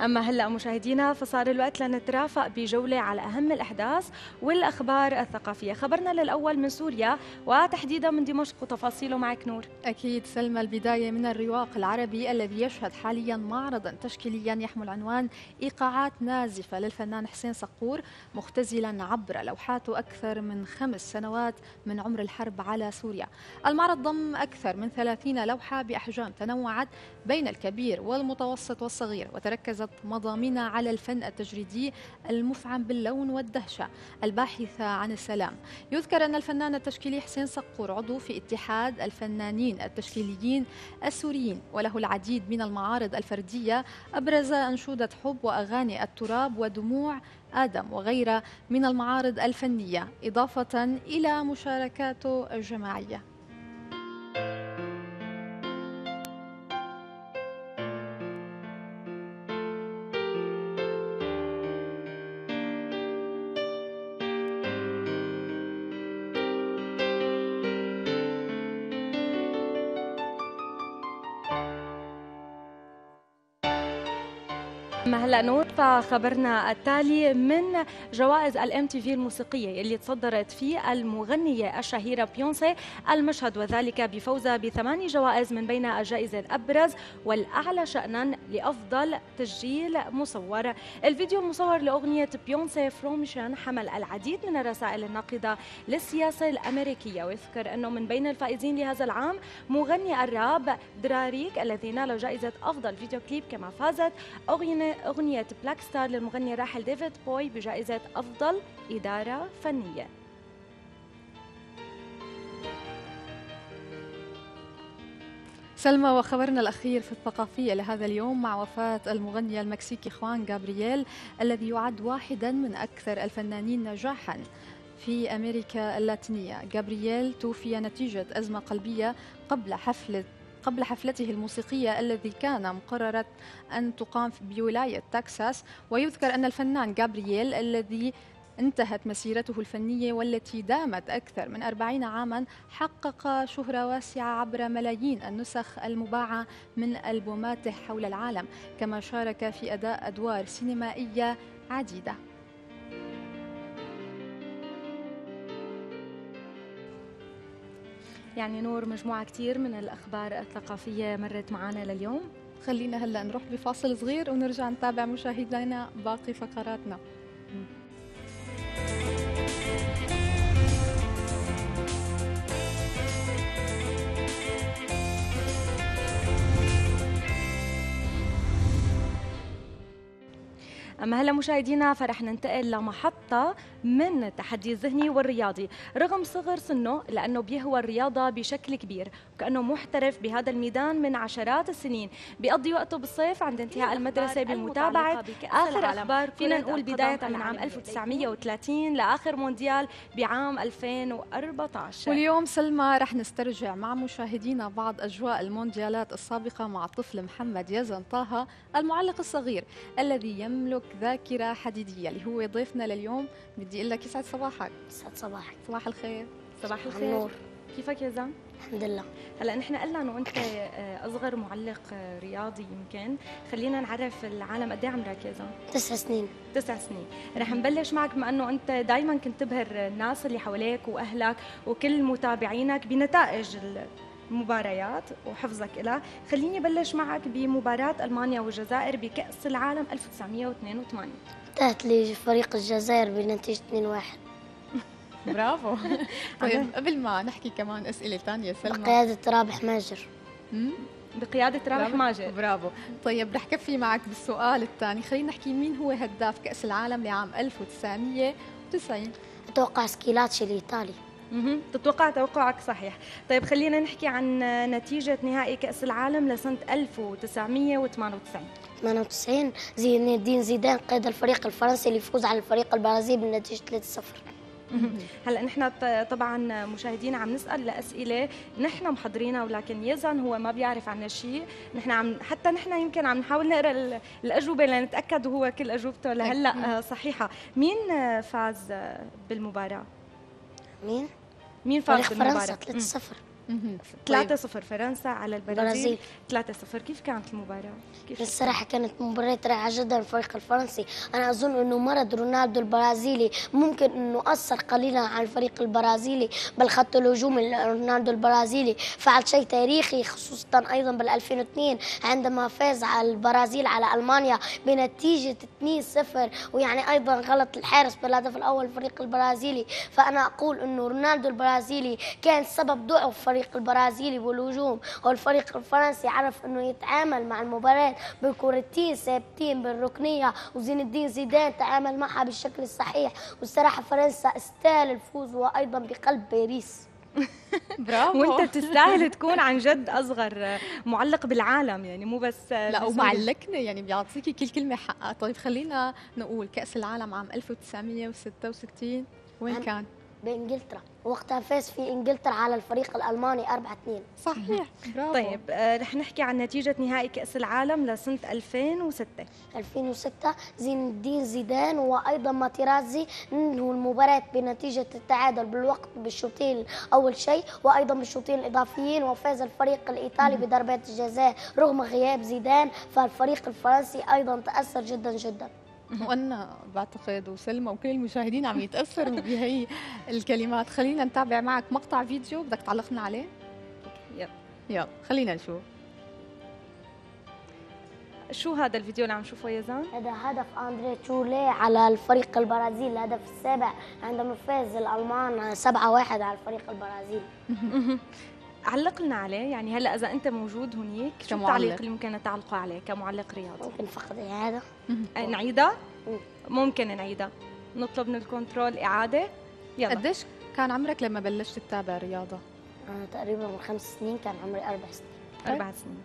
أما هلأ مشاهدينا فصار الوقت لنترافق بجولة على أهم الأحداث والأخبار الثقافية. خبرنا للأول من سوريا وتحديدا من دمشق وتفاصيله معك نور. أكيد سلمى البداية من الرواق العربي الذي يشهد حاليا معرضا تشكيليا يحمل عنوان إيقاعات نازفة للفنان حسين صقور مختزلا عبر لوحاته أكثر من خمس سنوات من عمر الحرب على سوريا. المعرض ضم أكثر من 30 لوحة بأحجام تنوعت بين الكبير والمتوسط والصغير وتركزت مضامينها على الفن التجريدي المفعم باللون والدهشة الباحثة عن السلام. يذكر أن الفنان التشكيلي حسين صقور عضو في اتحاد الفنانين التشكيليين السوريين وله العديد من المعارض الفردية أبرز أنشودة حب وأغاني التراب ودموع آدم وغيرها من المعارض الفنية إضافة إلى مشاركاته الجماعية. هلا نور. فخبرنا التالي من جوائز ال MTV الموسيقية اللي تصدرت فيه المغنية الشهيرة بيونسي المشهد وذلك بفوزها بثماني جوائز من بين الجائزة الأبرز والأعلى شأنا لأفضل تسجيل مصور. الفيديو المصور لأغنية بيونسي Formation حمل العديد من الرسائل الناقدة للسياسة الأمريكية. ويذكر أنه من بين الفائزين لهذا العام مغني الراب دريك الذي نال جائزة أفضل فيديو كليب كما فازت أغنية أغنية Blackstar للمغني الراحل ديفيد بوي بجائزة أفضل إدارة فنية. سلمى وخبرنا الأخير في الثقافية لهذا اليوم مع وفاة المغني المكسيكي خوان جابرييل الذي يعد واحدا من أكثر الفنانين نجاحا في أمريكا اللاتينية. جابرييل توفي نتيجة أزمة قلبية قبل حفلة قبل حفلته الموسيقية الذي كان مقررة أن تقام بولاية تكساس ويذكر أن الفنان جابرييل الذي انتهت مسيرته الفنية والتي دامت أكثر من أربعين عاما حقق شهرة واسعة عبر ملايين النسخ المباعة من ألبوماته حول العالم كما شارك في أداء أدوار سينمائية عديدة. يعني نور مجموعة كتير من الأخبار الثقافية مرت معنا لليوم. خلينا هلأ نروح بفاصل صغير ونرجع نتابع مشاهدينا باقي فقراتنا. أما هلا مشاهدينا فرح ننتقل لمحطة من التحدي الذهني والرياضي. رغم صغر سنه لأنه بيهوى الرياضة بشكل كبير. وكأنه محترف بهذا الميدان من عشرات السنين. بيقضي وقته بالصيف عند انتهاء المدرسة بمتابعة. آخر أخبار فينا نقول بداية من عام 1930 لآخر مونديال بعام 2014 واليوم سلمى رح نسترجع مع مشاهدينا بعض أجواء المونديالات السابقة مع الطفل محمد يزن طه المعلق الصغير الذي يملك ذاكرة حديدية اللي هو ضيفنا لليوم. بدي أقول لك يسعد صباحك. يسعد صباحك. صباح الخير. صباح الخير. النور. كيفك يا زن؟ الحمد لله. هلا نحن قلنا إنه أنت آه، أصغر معلق آه، رياضي يمكن. خلينا نعرف العالم قد إيه عمرك يا زن تسع سنين. تسع سنين. رح نبلش معك بما إنه أنت دائما كنت تبهر الناس اللي حواليك وأهلك وكل متابعينك بنتائج المباريات وحفظك لها خليني بلش معك بمباراة ألمانيا والجزائر بكأس العالم 1982 انتهت لي فريق الجزائر بنتيجة 2-1 برافو. طيب قبل ما نحكي كمان أسئلة ثانية سلمى. بقيادة رابح ماجر؟ بقيادة رابح برافو. ماجد برافو. طيب رح كفي معك بالسؤال الثاني. خلينا نحكي مين هو هداف كأس العالم لعام 1990 أتوقع سكيلاتشي الإيطالي. مهم. تتوقع توقعك صحيح. طيب خلينا نحكي عن نتيجة نهائي كأس العالم لسنة 1998 98 زين الدين زيدان قاد الفريق الفرنسي ليفوز على الفريق البرازيلي بنتيجة 3-0 هلا نحن طبعا مشاهدينا عم نسأل لأسئلة نحن محضرينها ولكن يزن هو ما بيعرف عنا شيء نحن عم حتى نحن يمكن عم نحاول نقرأ ال- الأجوبة لنتأكد وهو كل أجوبته لهلأ آه، صحيحة. مين آه، فاز بالمباراة؟ مين؟ مين فاز بالمباراة؟ فرنسا 3-0 3 0 فرنسا على البرازيل. البرازيل 3 0 كيف كانت المباراة؟ كيف الصراحة كانت؟ مباراة رائعة جدا الفريق الفرنسي. أنا أظن أنه مرض رونالدو البرازيلي ممكن أنه أثر قليلا على الفريق البرازيلي بل خط الهجوم رونالدو البرازيلي فعل شيء تاريخي خصوصا أيضا بال 2002 عندما فاز على البرازيل على ألمانيا بنتيجة 2-0 ويعني أيضا غلط الحارس بالهدف الأول الفريق البرازيلي. فأنا أقول أنه رونالدو البرازيلي كان سبب ضعف الفريق البرازيلي بالهجوم والفريق الفرنسي عرف أنه يتعامل مع المباراة بكورتين ثابتين بالركنية وزين الدين زيدان تعامل معها بالشكل الصحيح والصراحة فرنسا استاهل الفوز وأيضا بقلب باريس برافو وأنت بتستاهل تكون عن جد أصغر معلق بالعالم يعني مو بس لا. ومعلكنا يعني بيعطيكي كل كلمة حقها طيب خلينا نقول كأس العالم عام 1966 وين كان؟ بإنجلترا وقتها فاز في إنجلترا على الفريق الألماني 4-2 صحيح. برافو. طيب آه، رح نحكي عن نتيجة نهائي كأس العالم لسنة 2006 2006 زين الدين زيدان وأيضا ماتيرازي انهوا المباراة بنتيجة التعادل بالوقت بالشوطين أول شيء وأيضا بالشوطين الإضافيين وفاز الفريق الإيطالي بضربات الجزاء رغم غياب زيدان فالفريق الفرنسي أيضا تأثر جدا جدا. وأنا بعتقد وسلمى وكل المشاهدين عم يتأثروا بهي الكلمات. خلينا نتابع معك مقطع فيديو بدك تعلقنا عليه. يلا. يلا خلينا نشوف. شو هذا الفيديو اللي عم نشوفه يا زان؟ هذا هدف أندري تشولي على الفريق البرازيلي الهدف السابع عندما فاز الألمان 7-1 على الفريق البرازيلي علق لنا عليه. يعني هلا إذا أنت موجود هنيك شو كمعلق. التعليق اللي ممكن تعلقوا عليه؟ كمعلق رياضي؟ ممكن فقط هذا آه، نعيدها؟ مم. ممكن نعيدها نطلب من الكنترول إعادة. يلا. قديش كان عمرك لما بلشت تتابع رياضة؟ أنا تقريبا من خمس سنين كان عمري أربع سنين. أربع سنين.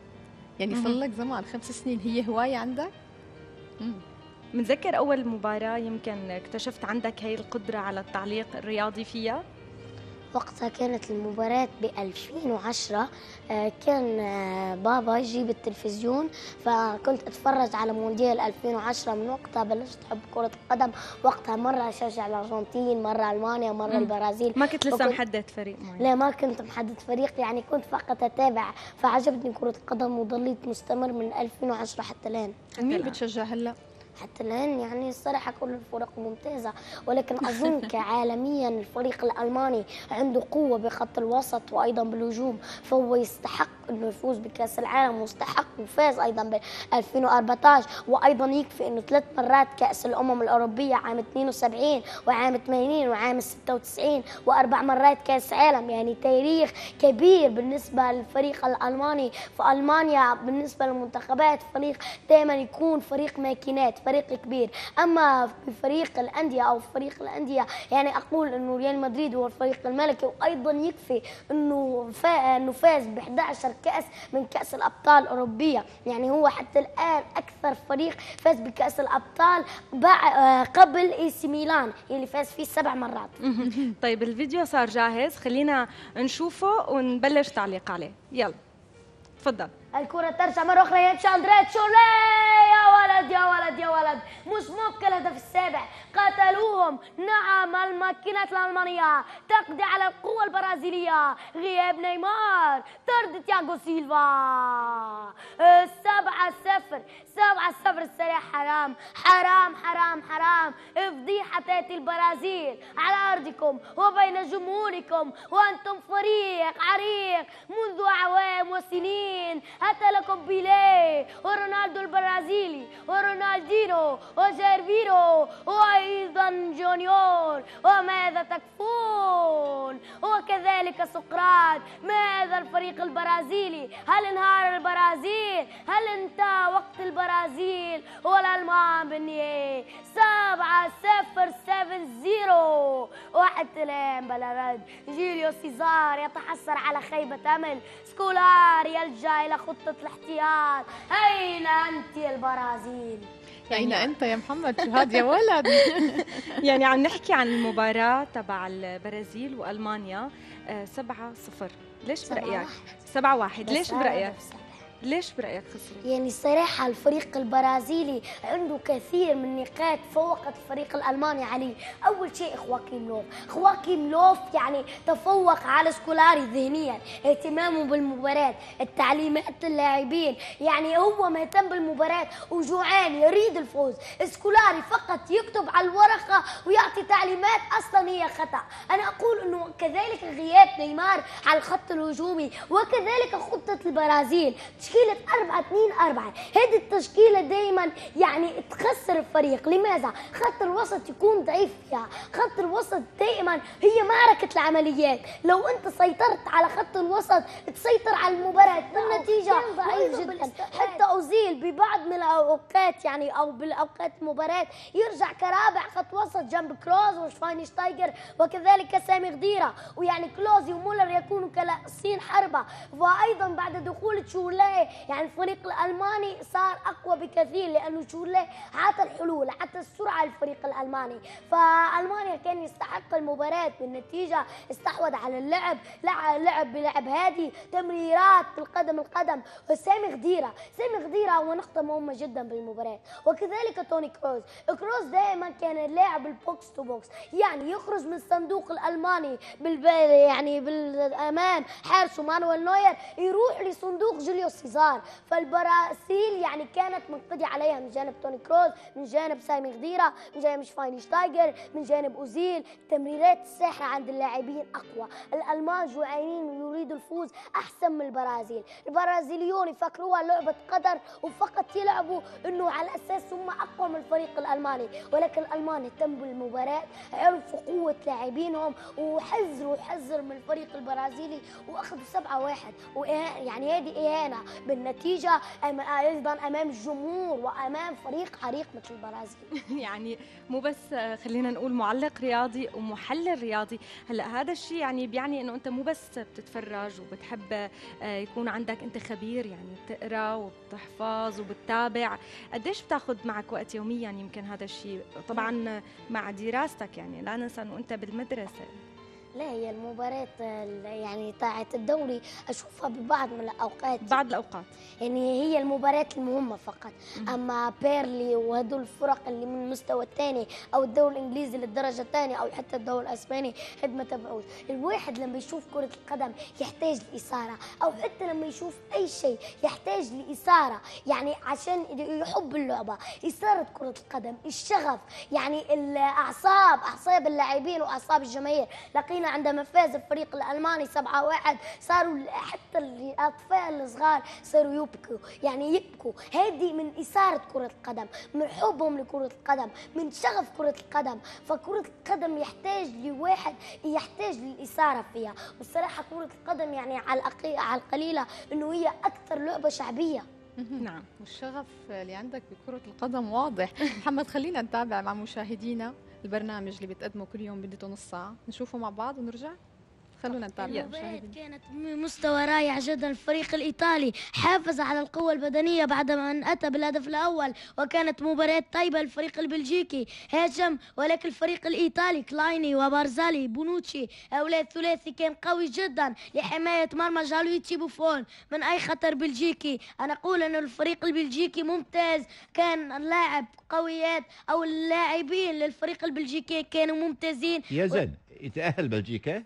يعني صار لك زمان خمس سنين. هي هواية عندك؟ مم. متذكر أول مباراة يمكن اكتشفت عندك هي القدرة على التعليق الرياضي فيها؟ وقتها كانت المباراة ب 2010 آه، كان آه، بابا يجيب التلفزيون فكنت أتفرج على مونديال 2010 من وقتها بلشت أحب كرة القدم وقتها مرة أشجع الأرجنتين مرة ألمانيا مرة البرازيل. ما كنت لسه وكنت- محدد فريق معين. لا ما كنت محدد فريق يعني كنت فقط أتابع فعجبتني كرة القدم وضليت مستمر من 2010 حتى الآن. مين. بتشجع هلأ؟ حتى الآن يعني الصراحة كل الفرق ممتازة ولكن أظن كعالميا الفريق الألماني عنده قوة بخط الوسط وأيضا بالهجوم فهو يستحق أنه يفوز بكأس العالم ويستحق وفاز أيضا ب 2014 وأيضا يكفي أنه ثلاث مرات كأس الأمم الأوروبية عام 72 وعام 80 وعام 96 وأربع مرات كأس عالم يعني تاريخ كبير بالنسبة للفريق الألماني. فألمانيا بالنسبة للمنتخبات فريق دائما يكون فريق ماكينات فريق كبير. أما بفريق الأندية أو فريق الأندية يعني أقول أنه ريال مدريد هو الفريق الملكي وأيضا يكفي أنه فا... أنه فاز ب 11 كأس من كأس الأبطال الأوروبية يعني هو حتى الآن أكثر فريق فاز بكأس الأبطال بع... آه، قبل إي سي ميلان اللي فاز فيه سبع مرات. طيب الفيديو صار جاهز. خلينا نشوفه ونبلش تعليق عليه. يلا تفضل. الكرة ترجع مرة أخرى يمشي أندريه شورلي يا ولد يا ولد يا ولد! مش ممكن الهدف السابع. قتلوهم! نعم الماكينات الألمانية. تقضي على القوة البرازيلية. غياب نيمار. طرد تياغو سيلفا. سبعة صفر. سبعة صفر السريع. حرام حرام حرام حرام. فضيحة تأتي البرازيل على أرضكم وبين جمهوركم. وأنتم فريق عريق منذ أعوام وسنين. أتى لكم بيليه. ورونالدو البرازيلي ورونالدينو وجيرفيرو وأيضا جونيور. وماذا تكفون؟ وكذلك سقراط. ماذا الفريق البرازيلي؟ هل انهار البرازيل؟ هل انتهى وقت البرازيل؟ والألمان بالنهاية سبعة صفر seven zero. بلا رد. جوليو سيزار يتحسر على خيبة أمل. سكولاري يلجأ إلى خطة الاحتياط. أين أنت يا البرازيل؟ أين أنت يا محمد؟ شو هاد يا ولد؟ يعني عم نحكي عن المباراة تبع البرازيل وألمانيا آه، سبعة صفر. ليش سبعة برأيك؟ واحد. سبعة واحد. بس ليش برأيك؟ ليش برأيك خسروا؟ يعني صراحة الفريق البرازيلي عنده كثير من النقاط فوقت الفريق الألماني. عليه أول شيء خواكيم لوف. خواكيم لوف يعني تفوق على سكولاري ذهنيا اهتمامه بالمباراة التعليمات للاعبين يعني هو مهتم بالمباراة وجوعان يريد الفوز. سكولاري فقط يكتب على الورقة ويعطي تعليمات أصلا هي خطأ. أنا أقول أنه كذلك غياب نيمار على الخط الهجومي وكذلك خطة البرازيل. تشكيلة 4 2 4 هذه التشكيلة دائما يعني تخسر الفريق. لماذا؟ خط الوسط يكون ضعيف فيها. خط الوسط دائما هي معركة العمليات. لو أنت سيطرت على خط الوسط تسيطر على المباراة. النتيجة ضعيف جدا. حتى أوزيل ببعض من الأوقات يعني أو بالأوقات المباراة يرجع كرابع خط وسط جنب كروز وشفاينشتايجر وكذلك سامي خضيرة. ويعني كلوزي ومولر يكونوا كراسين حربة. وأيضا بعد دخول شورلي يعني الفريق الألماني صار أقوى بكثير لأنه شورلي عطى الحلول عطى السرعة للفريق الألماني. فألمانيا كان يستحق المباراة بالنتيجة استحوذ على اللعب لعب لعب بلعب هادي تمريرات بالقدم القدم. وسامي خضيرة سامي خضيرة هو نقطة مهمة جدا بالمباراة. وكذلك توني كروز. كروز دائما كان اللاعب ال box to box يعني يخرج من الصندوق الألماني بالب... يعني بالأمام حارسه مانويل نوير يروح لصندوق جوليوس سيزار فالبرازيل يعني كانت منقضية عليها من جانب توني كروز من جانب سامي خضيرة من جانب شفاينشتايجر من جانب أوزيل. تمريرات الساحة عند اللاعبين أقوى. الألمان جوعانين ويريدوا الفوز أحسن من البرازيل. البرازيليون يفكروها لعبة قدر وفقط يلعبوا أنه على أساس هم أقوى من الفريق الألماني. ولكن الألمان اهتموا بالمباراة عرفوا قوة لاعبينهم وحذروا حذر من الفريق البرازيلي وأخذوا سبعة واحد. يعني هذه إهانة. بالنتيجة أيضا أمام الجمهور وأمام فريق عريق مثل البرازيل. يعني مو بس خلينا نقول معلق رياضي ومحلل رياضي هلأ هذا الشيء يعني بيعني إنه أنت مو بس بتتفرج وبتحب آه، يكون عندك أنت خبير يعني بتقرأ وبتحفظ وبتتابع. قديش بتاخذ معك وقت يوميا يمكن هذا الشيء؟ طبعا مع دراستك يعني لا ننسى إنه أنت بالمدرسة. لا هي المباراة ال- يعني تاعت الدوري أشوفها ببعض من الأوقات. بعض الأوقات. يعني هي المباراة المهمة فقط. أما بيرلي وهدول الفرق اللي من المستوى الثاني أو الدوري الإنجليزي للدرجة الثانية أو حتى الدوري الأسباني هاد ما تبعوش. الواحد لما يشوف كرة القدم يحتاج لإثارة أو حتى لما يشوف أي شيء يحتاج لإثارة. يعني عشان يحب اللعبة إثارة كرة القدم الشغف يعني الأعصاب أعصاب اللاعبين وأعصاب الجماهير. لقينا عندما فاز الفريق الألماني 7-1 صاروا حتى الأطفال الصغار صاروا يبكوا يعني يبكوا. هذه من إثارة كرة القدم من حبهم لكرة القدم من شغف كرة القدم. فكرة القدم يحتاج لواحد يحتاج للإثارة فيها. والصراحة كرة القدم يعني على على القليلة إنه هي أكثر لعبة شعبية. نعم. والشغف اللي عندك بكرة القدم واضح. محمد خلينا نتابع مع مشاهدينا. البرنامج اللي بتقدمه كل يوم بدته نص ساعة. نشوفه مع بعض ونرجع؟ خلونا نتابع كانت مستوى رائع جدا. الفريق الإيطالي حافظ على القوة البدنية بعدما أن أتى بالهدف الأول وكانت مباراة طيبة للفريق البلجيكي. هاجم ولكن الفريق الإيطالي كيليني وبارزالي بونوتشي هؤلاء الثلاثي كان قوي جدا لحماية مرمى جانلويجي بوفون. من أي خطر بلجيكي؟ أنا أقول أن الفريق البلجيكي ممتاز. كان اللاعب قويات أو اللاعبين للفريق البلجيكي كانوا ممتازين. يا زين يتأهل بلجيكا؟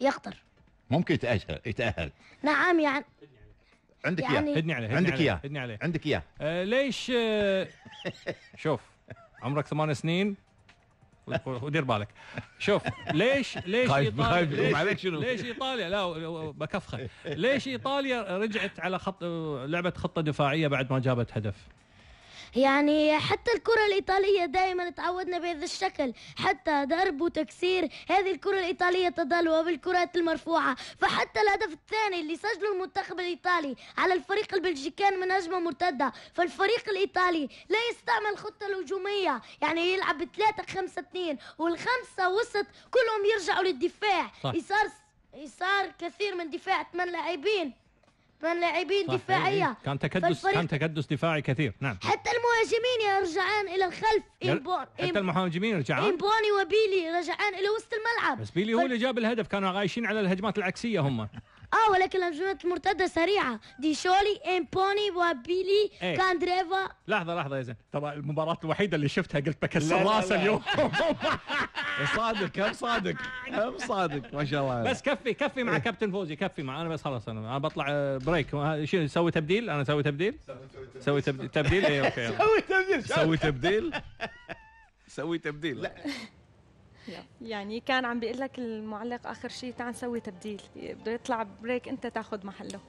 يخطر. ممكن يتأهل يتأهل. نعم يعني عندك يعني- إياه. هدني عليه هدني عندك عليه، إياه. هدني عليه. عندك إياه. آه ليش آه شوف عمرك ثمان سنين؟ و- ودير بالك. شوف ليش ليش خايف- إيطاليا خايف ليش, عليك شنو؟ ليش إيطاليا؟ لا و- و- بكفخه ليش إيطاليا رجعت على خط لعبه خطة دفاعية بعد ما جابت هدف؟ يعني حتى الكرة الإيطالية دائما تعودنا بهذا الشكل. حتى ضرب وتكسير هذه الكرة الإيطالية تظل وبالكرات المرفوعة. فحتى الهدف الثاني اللي سجله المنتخب الإيطالي على الفريق البلجيكان من هجمة مرتدة. فالفريق الإيطالي لا يستعمل الخطة الهجومية يعني يلعب بثلاثة خمسة اثنين والخمسة وسط كلهم يرجعوا للدفاع. صح. يصار يصار كثير من دفاع ثمان لاعبين. ثمان لاعبين إيه. كان تكدس كان تكدس دفاعي كثير. نعم. حتى المهاجمين يرجعان إلى الخلف. إمبوني حتى المهاجمين رجعان إمبوني وبيلي رجعان إلى وسط الملعب. بس بيلي هو اللي جاب الهدف. كانوا عايشين على الهجمات العكسية هم. آه ولكن الهجمات المرتدة سريعة. دي شيليو امبوني وبيلي إيه. كاندريفا. لحظة لحظة يا زين. ترى المباراة الوحيدة اللي شفتها قلت بكسر راسه. اليوم. صادق هم صادق؟ هم صادق؟ ما شاء الله. بس كفي كفي مع كابتن فوزي كفي مع أنا بس خلاص أنا أنا بطلع break شنو سوي تبديل؟ أنا أسوي تبديل؟ سوي تبديل. تبديل؟ اي okay. يلا. سوي تبديل سوي تبديل؟ سوي تبديل. لا. يعني كان عم بيقول لك المعلق آخر شيء تعال نسوي تبديل. بده يطلع break أنت تاخذ محله.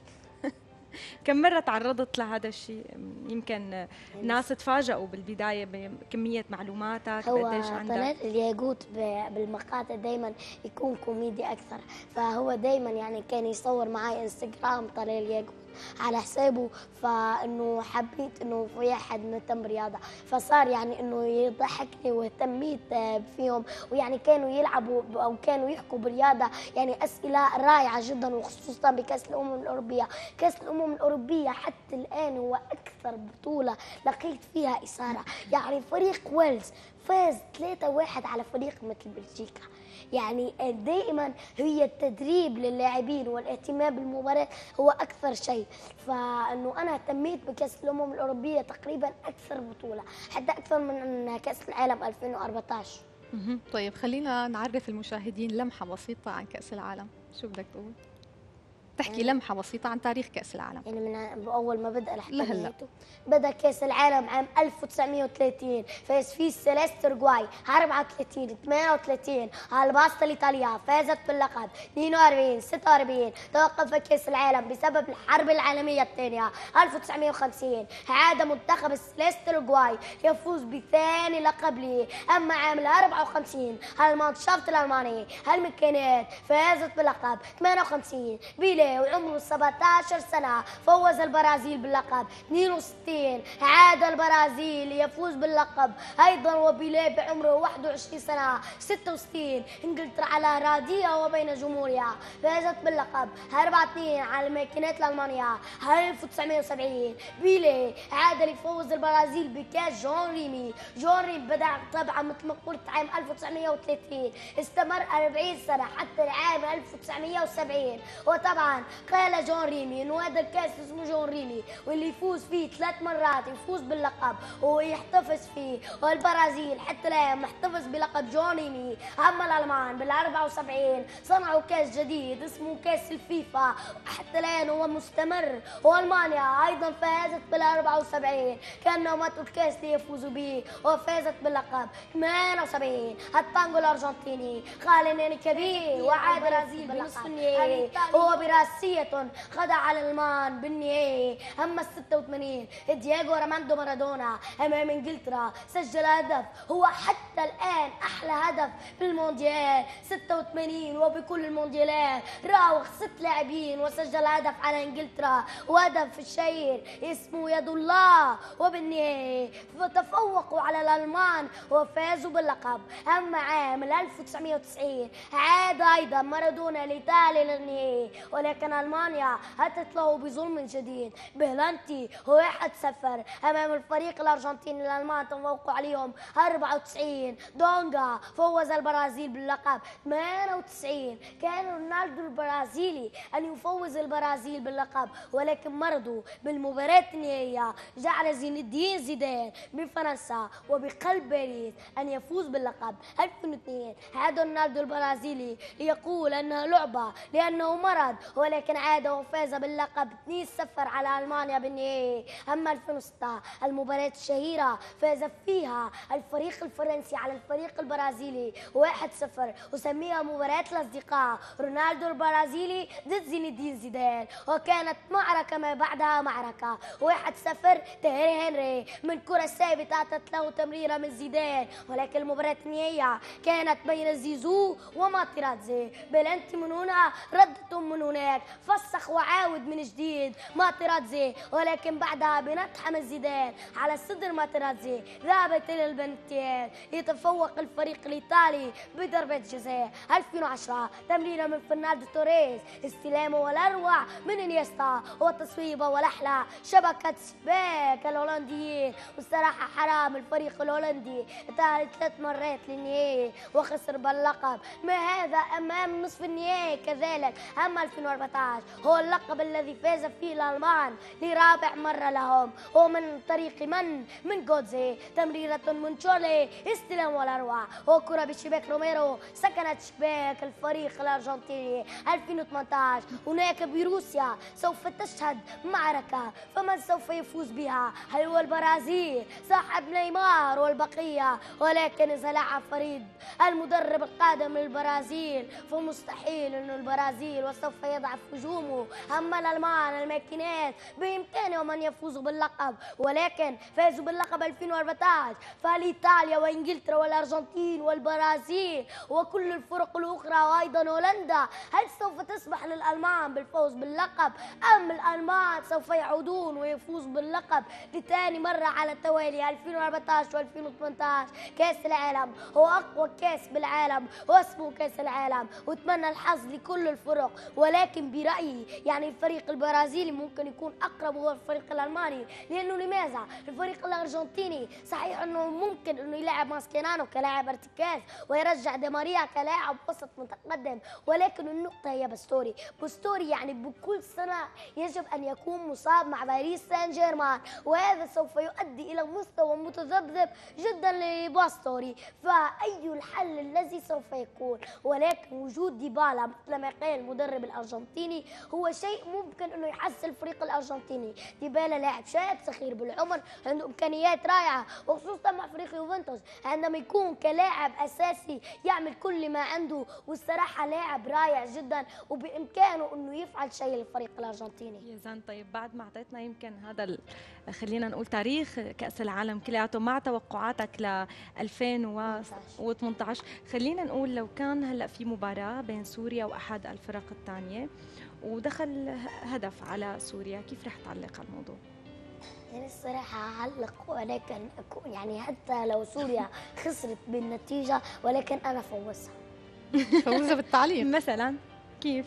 كم مرة تعرضت لهذا الشيء يمكن ناس تفاجئوا بالبداية بكمية معلوماتك هو قديش عندك؟ طلال الياقوت بالمقاطع دايما يكون كوميدي أكثر. فهو دايما يعني كان يصور معي انستغرام طلال الياقوت. على حسابه فإنه حبيت إنه في أحد مهتم برياضه فصار يعني إنه يضحكني واهتميت آه، فيهم. ويعني كانوا يلعبوا أو كانوا يحكوا برياضه يعني أسئلة رائعة جدا وخصوصا بكأس الأمم الأوروبية. كأس الأمم الأوروبية حتى الآن هو أكثر بطولة لقيت فيها إثارة. يعني فريق ويلز فاز 3-1 على فريق مثل بلجيكا. يعني دائما هي التدريب للاعبين والاهتمام بالمباراة هو أكثر شيء فأنه أنا اهتميت بكأس الأمم الأوروبية تقريبا أكثر بطولة حتى أكثر من كأس العالم 2014 مهم. طيب خلينا نعرف المشاهدين لمحة بسيطة عن كأس العالم شو بدك تقول؟ تحكي لمحة بسيطة عن تاريخ كأس العالم. يعني من أول ما بدأ لحتى لهلا. بدأ كأس العالم عام 1930 فاز فيه سيليست أورجواي 34 38 الباستا الإيطالية فازت باللقب 42 46 توقف كأس العالم بسبب الحرب العالمية الثانية 1950 عاد منتخب السيليست أورجواي يفوز بثاني لقب له أما عام 54 المانشافت الألماني المكانات فازت باللقب 58 بيليه وعمره 17 سنة فوز البرازيل باللقب. 62 عاد البرازيل يفوز باللقب. أيضا وبيليه بعمره 21 سنة. 66 إنجلترا على رادية وبين جمهورها. فازت باللقب. 4 2 على الماكينات الألمانية 1970 بيليه عاد ليفوز البرازيل بكاس جول ريمي. جول ريمي بدأ طبعا مثل ما قلت عام 1930 استمر 40 سنة حتى العام 1970 وطبعا قال جول ريمي إنه هذا الكاس اسمه جول ريمي واللي يفوز فيه ثلاث مرات يفوز باللقب ويحتفظ فيه. والبرازيل حتى الآن محتفظ بلقب جول ريمي أما الألمان بال 74 صنعوا كاس جديد اسمه كاس الفيفا. حتى الآن هو مستمر. وألمانيا أيضا فازت بال 74 كانهم اتوا الكاس ليفوزوا به وفازت باللقب 78 التانجو الأرجنتيني قال إنني كبير وعاد البرازيل بنصف النهائي هو برأسية خدع الالمان بالنهائي أما ال 86 دييغو أرماندو مارادونا أمام إنجلترا سجل هدف. هو حتى الآن أحلى هدف بالمونديال. 86 وبكل المونديالات. راوغ ست لاعبين وسجل هدف على إنجلترا. وهدف الشهير اسمه يد الله. وبالنهاية فتفوقوا على الألمان وفازوا باللقب. أما عام 1990 عاد أيضا مارادونا لإيطاليا للنهائي ولكن ألمانيا اتت له بظلم جديد. بلانتي واحد صفر أمام الفريق الأرجنتيني الألمان تفوقوا عليهم. 94 دونجا فوز البرازيل باللقب. 98 كان رونالدو البرازيلي أن يفوز البرازيل باللقب. ولكن مرضه بالمباراة النهائية. جعل زين الدين زيدان بفرنسا وبقلب باريس أن يفوز باللقب. 2002 عاد رونالدو البرازيلي ليقول أنها لعبة لأنه مرض ولكن عاد وفاز باللقب 2-0 على ألمانيا بالنهائي أما 2006 المباراة الشهيرة فاز فيها الفريق الفرنسي على الفريق البرازيلي. 1-0 وسميها مباراة الأصدقاء. رونالدو البرازيلي ضد زين الدين زيدان. وكانت معركة ما بعدها معركة. 1-0 تيري هنري. من كرة ثابتة أتت له تمريرة من زيدان. ولكن المباراة النهائية كانت بين زيزو وماتيراتزي بلنتي من هنا ردتهم من هناك فسخ وعاود من جديد. ماتيراتزي ولكن بعدها بنطحة من زيدان على صدر ماتيراتزي ذهبت إلى يتفوق الفريق الإيطالي بضربة جزاء 2010 تمريرة من فرناندو توريس. استلامه والأروع من إنيستا. وتصويبه والأحلى شبكة شباك الهولنديين. والصراحة حرام الفريق الهولندي. تأهل ثلاث مرات للنهائي وخسر باللقب. ما هذا أمام نصف النهائي؟ كذلك أما 2014 2014 هو اللقب الذي فاز فيه الألمان. لرابع مرة لهم. هو من طريق من؟ من جوتزه. تمريرة من شورله استلام والأروع. هو كرة بشباك روميرو. سكنت شباك الفريق الأرجنتيني. 2018 هناك بروسيا. سوف تشهد معركة. فمن سوف يفوز بها؟ هل هو البرازيل؟ صاحب نيمار والبقية. ولكن إذا لعب فريد المدرب القادم للبرازيل. فمستحيل أن البرازيل وسوف يضعف هجومه أما الألمان الماكينات. بإمكانهم أن يفوزوا باللقب. ولكن فازوا باللقب 2014 فالإيطاليا وإنجلترا والأرجنتين والبرازيل وكل الفرق الأخرى وأيضا هولندا هل سوف تسمح للألمان بالفوز باللقب؟ أم الألمان سوف يعودون ويفوز باللقب لثاني مرة على التوالي 2014 و2018 كأس العالم. هو أقوى كأس بالعالم. واسمه كأس العالم. وأتمنى الحظ لكل الفرق. ولكن برأيي يعني الفريق البرازيلي ممكن يكون أقرب هو الفريق الألماني. لأنه لماذا؟ الفريق الأرجنتيني صحيح أنه ممكن أنه يلعب ماسكيرانو كلاعب ارتكاز ويرجع دي ماريا كلاعب وسط متقدم. ولكن النقطة هي باستوري باستوري يعني بكل سنة يجب أن يكون مصاب مع باريس سان جيرمان وهذا سوف يؤدي إلى مستوى متذبذب جدا لباستوري. فأي الحل الذي سوف يكون؟ ولكن وجود ديبالا مثل ما قال المدرب الأرجنتيني هو شيء ممكن أنه يحسن الفريق الأرجنتيني. ديبالا لاعب شاب صغير بالعمر عنده إمكانيات رائعة وخصوصا مع فريق يوفنتوس عندما يكون كلاعب أساسي يعمل كل ما عنده والصراحة لاعب رائع جدا وبإمكانه أنه يفعل شيء للفريق الأرجنتيني. يا زين طيب بعد ما أعطيتنا يمكن هذا ال... خلينا نقول تاريخ كأس العالم كلياته مع توقعاتك ل 2018 خلينا نقول لو كان هلأ في مباراة بين سوريا وأحد الفرق الثانية ودخل هدف على سوريا كيف رح تعلق على الموضوع؟ يعني الصراحة أعلق ولكن أكون يعني حتى لو سوريا خسرت بالنتيجة ولكن أنا فوزها فوزها بالتعليق مثلا كيف؟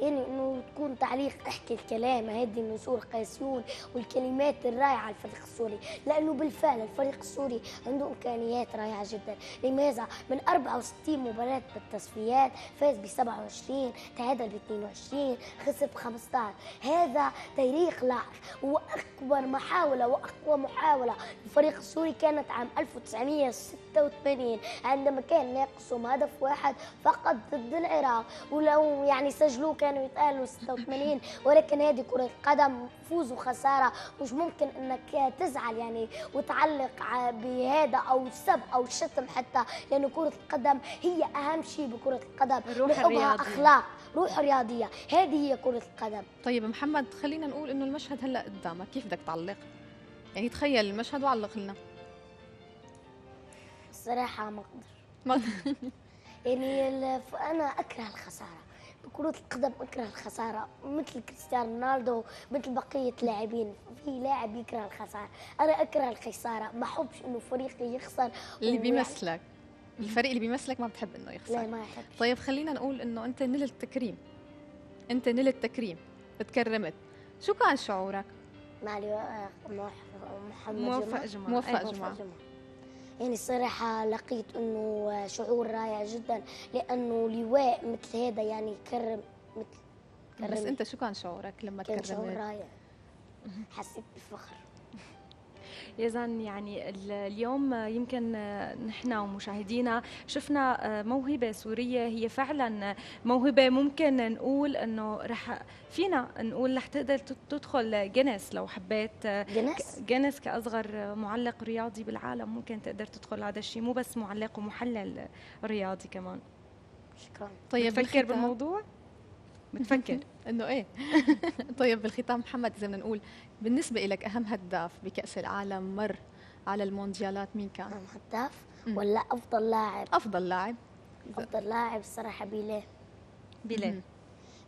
يعني إنه تكون تعليق احكي الكلام هذه النسور قاسيون والكلمات الرائعة الفريق السوري. لأنه بالفعل الفريق السوري عنده إمكانيات رائعة جدا. لماذا؟ من 64 مباراة بالتصفيات فاز ب 27 تعادل ب 22 خسر ب 15 هذا تاريخ لاحق وأكبر محاولة وأقوى محاولة. للفريق السوري كانت عام 1986 عندما كان ناقصهم هدف واحد فقط ضد العراق ولو يعني سجلوه كانوا يتقالوا 86 ولكن هذه كرة قدم فوز وخسارة. مش ممكن إنك تزعل يعني وتعلق بهذا أو سب أو شتم حتى لأنه كرة القدم هي أهم شيء بكرة القدم. الروح بحبها الرياضية. أخلاق روح رياضية هذه هي كرة القدم. طيب محمد خلينا نقول إنه المشهد هلأ قدامك. كيف بدك تعلق؟ يعني تخيل المشهد وعلق لنا. الصراحة ما أقدر. ما يعني أنا أكره الخسارة. بكرة القدم اكره الخسارة مثل كريستيانو رونالدو مثل بقية اللاعبين في لاعب يكره الخسارة أنا أكره الخسارة ما أحبش إنه فريقي يخسر اللي بيمثلك الفريق اللي بيمثلك ما بتحب إنه يخسر لا ما يحب طيب خلينا نقول إنه أنت نلت تكريم أنت نلت تكريم تكرمت شو كان شعورك مالي آه، موح- محمد موفق جمعة. جمعة. موفق أي. جمعة. يعني الصراحة لقيت إنه شعور رائع جدا لأنه لواء مثل هذا يعني يكرم مثل بس كرمني. أنت شو كان شعورك لما كان شعور تكرمت؟ رائع. حسيت بالفخر إذا يعني ال- اليوم يمكن نحن ومشاهدينا شفنا موهبة سورية. هي فعلا موهبة ممكن نقول إنه رح فينا نقول رح تقدر تدخل جينيس لو حبيت جينيس؟ جينيس كأصغر معلق رياضي بالعالم ممكن تقدر تدخل هذا الشيء. مو بس معلق ومحلل رياضي كمان. شكرا. طيب بتفكر بالختام- بالموضوع؟ بتفكر إنه إيه؟ طيب بالختام محمد إذا بدنا نقول بالنسبة لك أهم هداف بكأس العالم مر على المونديالات مين كان؟ أهم هداف؟ ولا أفضل لاعب؟ أفضل لاعب. أفضل لاعب الصراحه بيليه. بيليه.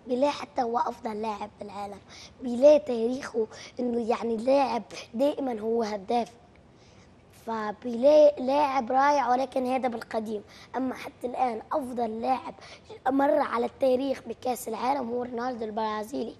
بيليه حتى هو أفضل لاعب بالعالم. بيليه تاريخه إنه يعني لاعب دائما هو هداف. فبيليه لاعب رائع ولكن هذا بالقديم. أما حتى الآن أفضل لاعب مر على التاريخ بكأس العالم هو رونالدو البرازيلي.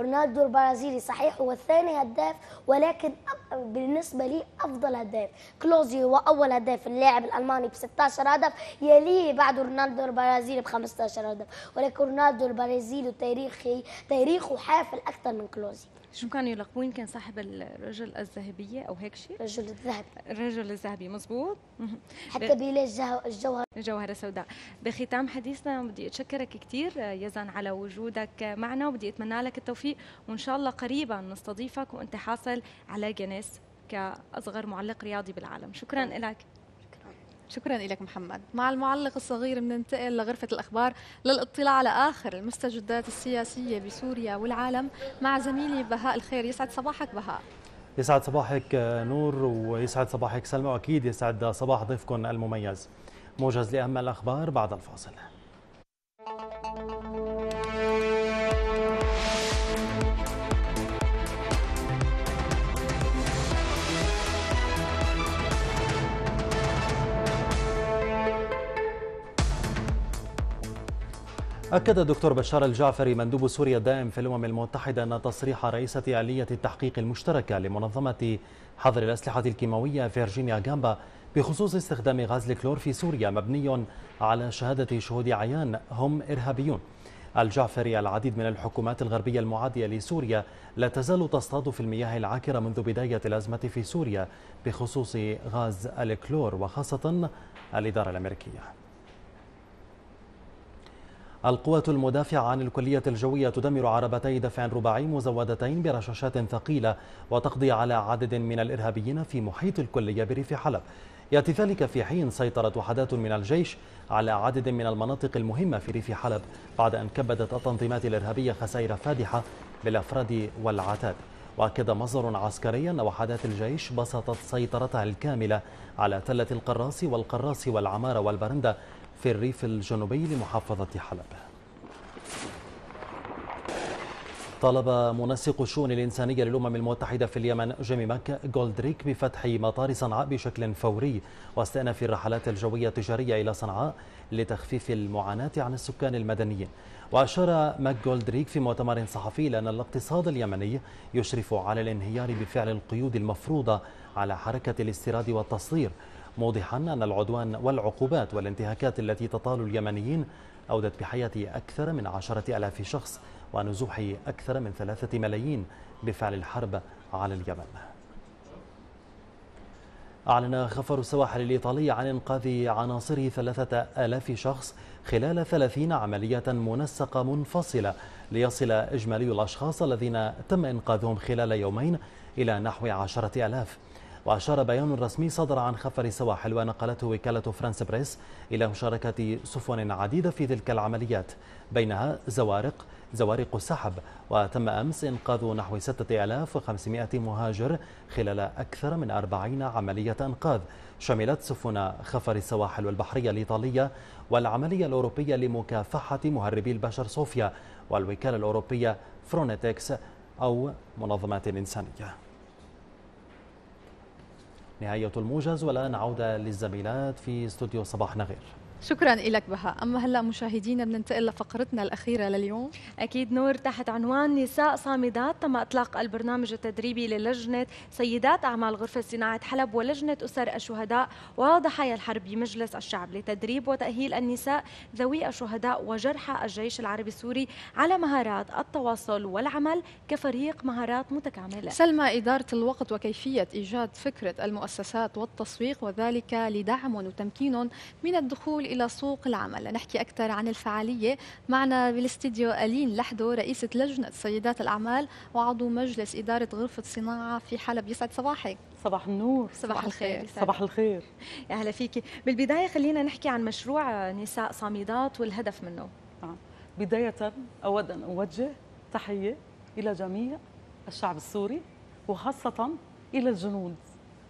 رونالدو البرازيلي صحيح هو الثاني هداف ولكن بالنسبة لي أفضل هداف. كلوزي هو أول هداف اللاعب الألماني ب 16 هدف يليه بعده رونالدو البرازيلي ب 15 هدف. ولكن رونالدو البرازيلي تاريخي تاريخه حافل أكثر من كلوزي. شو كانوا يلقبون؟ كان صاحب الرجل الذهبية أو هيك شيء؟ الرجل الذهبي. الرجل الذهبي مزبوط. حتى الجو- الجوهر. جوهرة سوداء بختام حديثنا بدي أتشكرك كثير يزن على وجودك معنا وبدي أتمنى لك التوفيق وإن شاء الله قريبا نستضيفك وأنت حاصل على جينيس كأصغر معلق رياضي بالعالم. شكرا لك شكرا لك محمد. مع المعلق الصغير بننتقل لغرفة الأخبار للاطلاع على آخر المستجدات السياسية بسوريا والعالم مع زميلي بهاء الخير. يسعد صباحك بهاء. يسعد صباحك نور ويسعد صباحك سلمى. وأكيد يسعد صباح ضيفكم المميز. موجز لأهم الأخبار بعد الفاصل. أكد الدكتور بشار الجعفري مندوب سوريا الدائم في الأمم المتحدة أن تصريح رئيسة آلية التحقيق المشتركة لمنظمة حظر الأسلحة الكيماوية فيرجينيا غامبا بخصوص استخدام غاز الكلور في سوريا مبني على شهادة شهود عيان هم إرهابيون. الجعفري العديد من الحكومات الغربية المعادية لسوريا لا تزال تصطاد في المياه العاكرة منذ بداية الأزمة في سوريا بخصوص غاز الكلور وخاصة الإدارة الأمريكية. القوة المدافعة عن الكلية الجوية تدمر عربتي دفع رباعي مزودتين برشاشات ثقيلة وتقضي على عدد من الإرهابيين في محيط الكلية بريف حلب. يأتي ذلك في حين سيطرت وحدات من الجيش على عدد من المناطق المهمة في ريف حلب بعد أن كبدت التنظيمات الإرهابية خسائر فادحة بالأفراد والعتاد. وأكد مصدر عسكري أن وحدات الجيش بسطت سيطرتها الكاملة على تلة القراصي والقراصي والعمارة والبرندة في الريف الجنوبي لمحافظة حلب. طلب منسق الشؤون الإنسانية للأمم المتحدة في اليمن جيمي ماك جولدريك بفتح مطار صنعاء بشكل فوري واستئناف الرحلات الجوية التجارية إلى صنعاء لتخفيف المعاناة عن السكان المدنيين. وأشار ماك جولدريك في مؤتمر صحفي لأن الاقتصاد اليمني يشرف على الانهيار بفعل القيود المفروضة على حركة الاستيراد والتصدير موضحا أن العدوان والعقوبات والانتهاكات التي تطال اليمنيين أودت بحياة أكثر من عشرة ألاف شخص ونزوح أكثر من ثلاثة ملايين بفعل الحرب على اليمن. أعلن خفر السواحل الإيطالي عن إنقاذ عناصره ثلاثة آلاف شخص خلال ثلاثين عملية منسقة منفصلة ليصل إجمالي الأشخاص الذين تم إنقاذهم خلال يومين إلى نحو عشرة ألاف. وأشار بيان رسمي صدر عن خفر السواحل ونقلته وكالة فرانس بريس إلى مشاركة سفن عديدة في تلك العمليات بينها زوارق زوارق السحب وتم أمس إنقاذ نحو 6500 مهاجر خلال أكثر من 40 عملية إنقاذ. شملت سفن خفر السواحل والبحرية الإيطالية والعملية الأوروبية لمكافحة مهربي البشر صوفيا والوكالة الأوروبية فرونتكس أو منظمات إنسانية. نهاية الموجز والآن عودة للزميلات في استوديو صباح نغير. شكرا لك بها أما هلأ مشاهدينا بننتقل لفقرتنا الأخيرة لليوم. أكيد نور تحت عنوان نساء صامدات تم إطلاق البرنامج التدريبي للجنة سيدات أعمال غرفة صناعة حلب ولجنة أسر الشهداء وضحايا الحرب بمجلس الشعب لتدريب وتأهيل النساء ذوي الشهداء وجرحى الجيش العربي السوري على مهارات التواصل والعمل كفريق مهارات متكاملة. سلمى إدارة الوقت وكيفية إيجاد فكرة المؤسسات والتسويق وذلك لدعمهم وتمكينهم من الدخول إلى سوق العمل. لنحكي أكثر عن الفعالية معنا بالاستديو ألين لحدو رئيسة لجنة سيدات الأعمال وعضو مجلس إدارة غرفة صناعة في حلب. يسعد صباحك. صباح النور. صباح الخير صباح الخير. يا هلا فيكي. بالبداية خلينا نحكي عن مشروع نساء صامدات والهدف منه. آه. بداية أود أن أوجه تحية إلى جميع الشعب السوري وخاصة إلى الجنود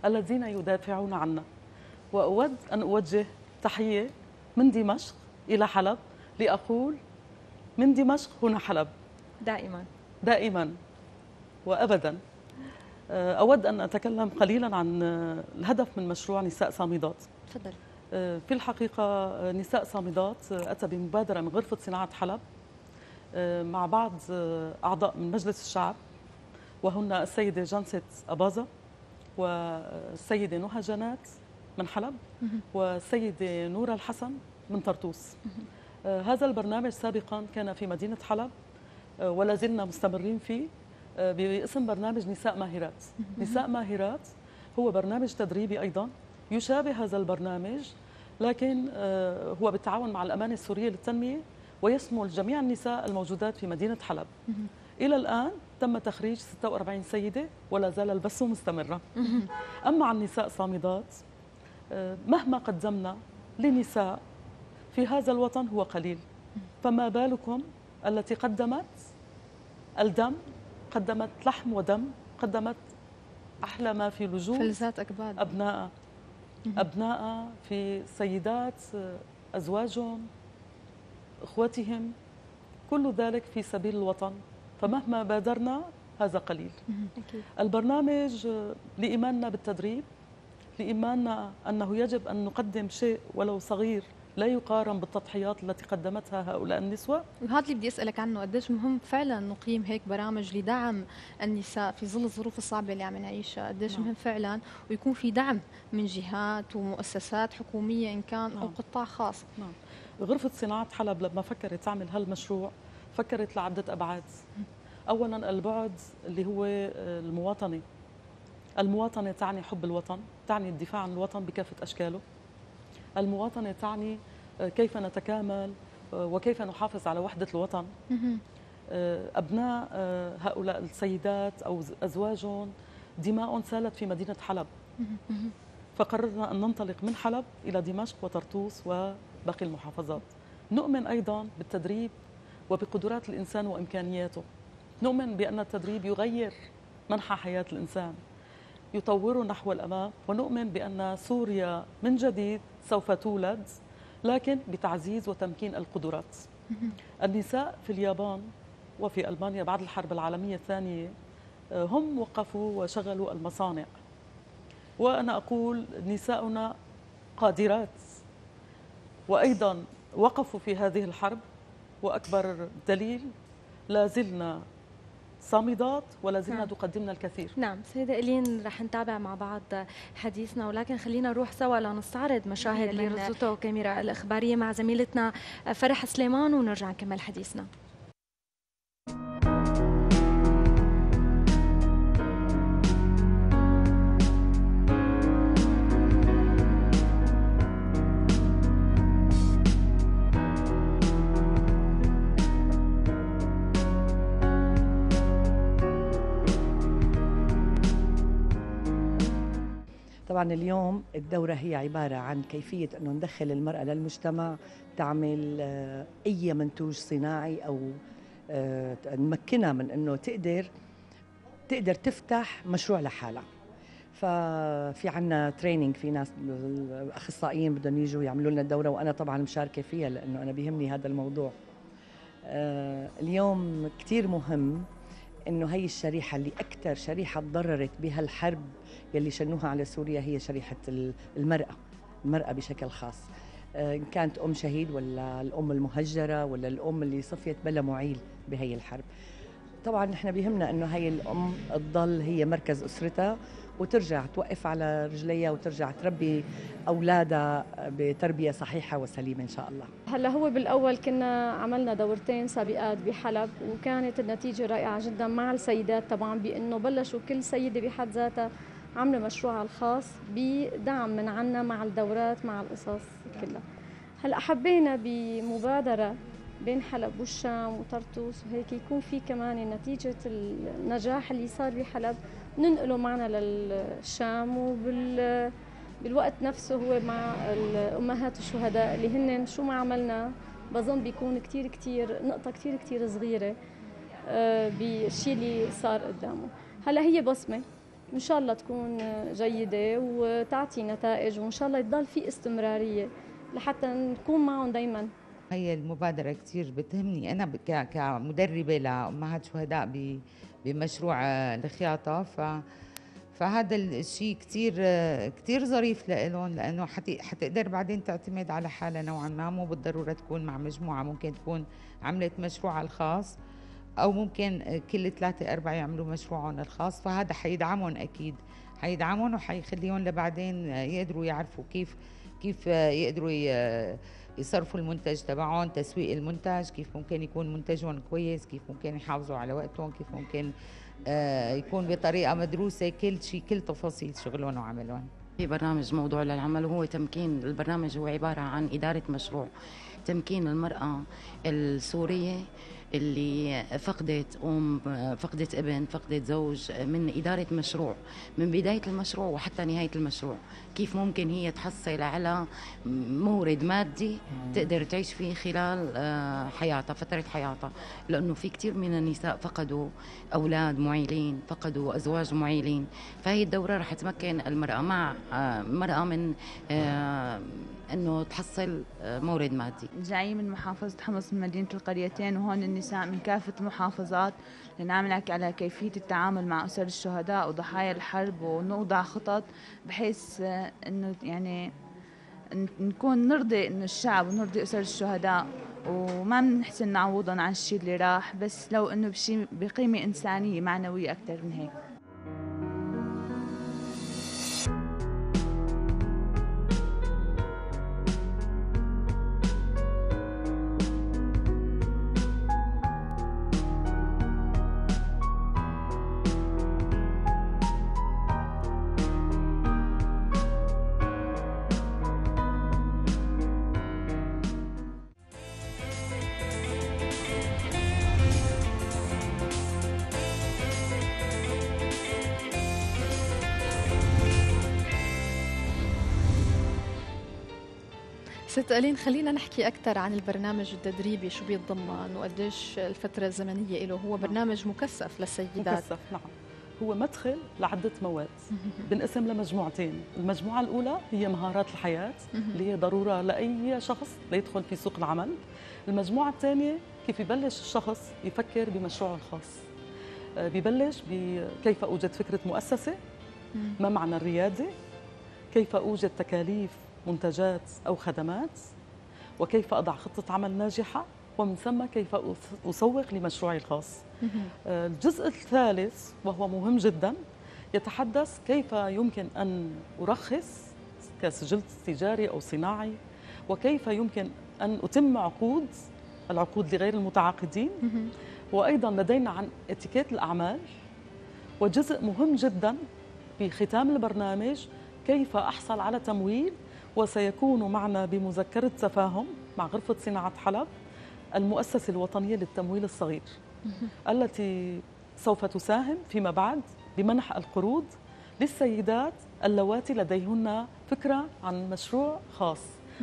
الذين يدافعون عنا. وأود أن أوجه تحية من دمشق إلى حلب لأقول من دمشق هنا حلب. دائما. دائما وأبدا. أود أن أتكلم قليلا عن الهدف من مشروع نساء صامدات. تفضل. في الحقيقة نساء صامدات أتى بمبادرة من غرفة صناعة حلب آه، مع بعض آه، أعضاء من مجلس الشعب وهن السيدة جانست أباظة والسيدة نهى جنات من حلب والسيدة نورة الحسن من طرطوس. آه، هذا البرنامج سابقا كان في مدينة حلب آه، ولا زلنا مستمرين فيه آه، باسم برنامج نساء ماهرات. نساء ماهرات هو برنامج تدريبي أيضا يشابه هذا البرنامج لكن هو بالتعاون مع الأمانة السورية للتنمية ويشمل جميع النساء الموجودات في مدينة حلب. إلى الآن تم تخريج 46 سيدة ولا زال البث مستمرا. أما عن نساء صامدات مهما قدمنا لنساء في هذا الوطن هو قليل. فما بالكم التي قدمت الدم قدمت لحم ودم قدمت أحلى ما في لجوء فلذات أكباد. أبناء أبناء في سيدات آه، أزواجهم إخوتهم كل ذلك في سبيل الوطن. فمهما بادرنا هذا قليل. البرنامج آه، لإيماننا بالتدريب لإيماننا أنه يجب أن نقدم شيء ولو صغير لا يقارن بالتضحيات التي قدمتها هؤلاء النسوة وهذا اللي بدي أسألك عنه قديش مهم فعلا نقيم هيك برامج لدعم النساء في ظل الظروف الصعبة اللي عم نعيشها قديش نعم. مهم فعلا ويكون في دعم من جهات ومؤسسات حكومية إن كان أو نعم. قطاع خاص نعم. غرفة صناعة حلب لما فكرت تعمل هالمشروع فكرت لعدة أبعاد أولا البعد اللي هو المواطنة المواطنة تعني حب الوطن تعني الدفاع عن الوطن بكافة أشكاله. المواطنة تعني آه، كيف نتكامل آه، وكيف نحافظ على وحدة الوطن. آه، أبناء هؤلاء السيدات أو أزواجهم دماء سالت في مدينة حلب. فقررنا أن ننطلق من حلب إلى دمشق وطرطوس وباقي المحافظات. نؤمن أيضا بالتدريب وبقدرات الإنسان وإمكانياته. نؤمن بأن التدريب يغير منحى حياة الإنسان. يطوره نحو الأمام ونؤمن بأن سوريا من جديد سوف تولد لكن بتعزيز وتمكين القدرات. النساء في اليابان وفي ألمانيا بعد الحرب العالمية الثانية آه، هم وقفوا وشغلوا المصانع. وأنا أقول نساؤنا قادرات. وأيضا وقفوا في هذه الحرب وأكبر دليل لا زلنا صامدات ولا زلنا نعم. تقدمنا الكثير؟ نعم سيدة إلين رح نتابع مع بعض حديثنا ولكن خلينا نروح سوا لنستعرض مشاهد من- لرزوتو كاميرا الإخبارية مع زميلتنا فرح سليمان ونرجع نكمل حديثنا. طبعا اليوم الدورة هي عبارة عن كيفية أنه ندخل المرأة للمجتمع تعمل آه، أي منتوج صناعي أو آه، نمكنها من أنه تقدر تقدر تفتح مشروع لحالها. ففي عنا تريننج في ناس أخصائيين بدهم يجوا يعملوا لنا الدورة وأنا طبعا مشاركة فيها لأنه أنا بيهمني هذا الموضوع. آه، اليوم كثير مهم إنه هي الشريحة اللي أكثر شريحة تضررت بهالحرب يلي شنوها على سوريا هي شريحة ال- المرأة المرأة بشكل خاص. آه، إن كانت أم شهيد ولا الأم المهجرة ولا الأم اللي صفيت بلا معيل بهي الحرب. طبعا نحن بيهمنا إنه هي الأم تضل هي مركز أسرتها. وترجع توقف على رجليها وترجع تربي أولادها بتربية صحيحة وسليمة إن شاء الله. هلا هو بالأول كنا عملنا دورتين سابقات بحلب وكانت النتيجة رائعة جدا مع السيدات طبعا بإنه بلشوا كل سيدة بحد ذاتها عاملة مشروعها الخاص بدعم من عنا مع الدورات مع القصص كلها. هلا حبينا بمبادرة بين حلب والشام وطرطوس وهيك يكون في كمان نتيجة النجاح اللي صار بحلب. ننقله معنا للشام وبال بالوقت نفسه هو مع الأمهات الشهداء اللي هن شو ما عملنا بظن بيكون كتير كتير نقطة كتير كتير صغيرة آه، بالشيء اللي صار قدامه. هلا هي بصمة إن شاء الله تكون جيدة وتعطي نتائج وإن شاء الله يضل في استمرارية لحتى نكون معهم دائما هي المبادرة كتير بتهمني. أنا كمدربة لأمهات شهداء بمشروع الخياطة. ف فهذا الشيء كتير كتير ظريف لهم لأنه حتي حتقدر بعدين تعتمد على حالها نوعا ما. مو بالضرورة تكون مع مجموعة ممكن تكون عملت مشروعها الخاص أو ممكن كل ثلاثة أربعة يعملوا مشروعهم الخاص. فهذا حيدعمهم أكيد. حيدعمهم وحيخليهم لبعدين يقدروا يعرفوا كيف كيف يقدروا يصرفوا المنتج تبعهم تسويق المنتج كيف ممكن يكون منتجهم كويس كيف ممكن يحافظوا على وقتهم كيف ممكن آه، يكون بطريقة مدروسة كل شيء كل تفاصيل شغلهم وعملهم. في برنامج موضوع للعمل وهو تمكين البرنامج هو عبارة عن إدارة مشروع. تمكين المرأة السورية اللي فقدت أم فقدت ابن فقدت زوج من إدارة مشروع من بداية المشروع وحتى نهاية المشروع. كيف ممكن هي تحصل على مورد مادي تقدر تعيش فيه خلال آه، حياتها فترة حياتها. لأنه في كثير من النساء فقدوا أولاد معيلين فقدوا أزواج معيلين. فهي الدورة رح تمكن المرأة مع المرأة آه، من آه، إنه تحصل مورد مادي. جاي من محافظة حمص من مدينة القريتين وهون النساء من كافة المحافظات. لنعمل على كيفية التعامل مع أسر الشهداء وضحايا الحرب ونوضع خطط بحيث إنه يعني نكون نرضي إنه الشعب ونرضي أسر الشهداء وما بنحسن نعوضهم عن الشيء اللي راح بس لو إنه بشيء بقيمة إنسانية معنوية أكثر من هيك. ست ألين خلينا نحكي أكثر عن البرنامج التدريبي شو بيتضمن وقديش الفترة الزمنية له هو برنامج مكثف للسيدات. مكثف نعم. هو مدخل لعدة مواد. بنقسم لمجموعتين. المجموعة الأولى هي مهارات الحياة اللي هي ضرورة لأي شخص ليدخل في سوق العمل. المجموعة الثانية كيف يبلش الشخص يفكر بمشروعه الخاص. آه، ببلش بكيف أوجد فكرة مؤسسة؟ ما معنى الريادة؟ كيف أوجد تكاليف منتجات أو خدمات؟ وكيف أضع خطة عمل ناجحة؟ ومن ثم كيف أسوق لمشروعي الخاص؟ آه، الجزء الثالث وهو مهم جدا يتحدث كيف يمكن أن أرخص كسجل تجاري أو صناعي؟ وكيف يمكن أن أتم عقود العقود لغير المتعاقدين؟ وأيضا لدينا عن اتيكيت الأعمال. وجزء مهم جدا في ختام البرنامج كيف أحصل على تمويل وسيكون معنا بمذكرة تفاهم مع غرفة صناعة حلب المؤسسة الوطنية للتمويل الصغير التي سوف تساهم فيما بعد بمنح القروض للسيدات اللواتي لديهن فكرة عن مشروع خاص.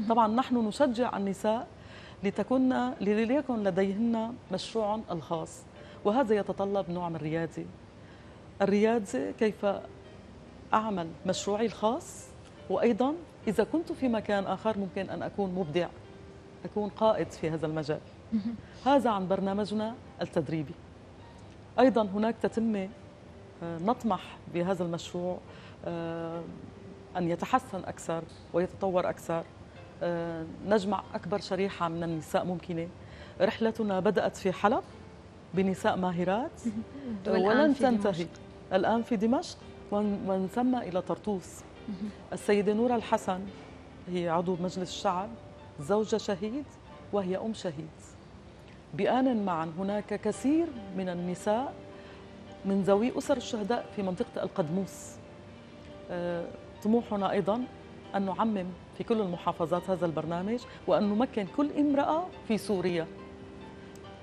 طبعا نحن نشجع النساء لتكن ليكن لديهن مشروع الخاص وهذا يتطلب نوع من الريادة الريادة كيف أعمل مشروعي الخاص؟ وأيضا إذا كنت في مكان آخر ممكن أن أكون مبدع أكون قائد في هذا المجال. هذا عن برنامجنا التدريبي. أيضا هناك تتمة آه، نطمح بهذا المشروع آه، أن يتحسن أكثر ويتطور أكثر. آه، نجمع أكبر شريحة من النساء ممكنة. رحلتنا بدأت في حلب بنساء ماهرات. ولن تنتهي. الآن في دمشق ومن ثم إلى طرطوس. السيدة نورة الحسن هي عضو مجلس الشعب زوجة شهيد وهي أم شهيد. بآن معا هناك كثير من النساء من ذوي أسر الشهداء في منطقة القدموس. آه، طموحنا أيضا أن نعمم في كل المحافظات هذا البرنامج وأن نمكن كل امرأة في سوريا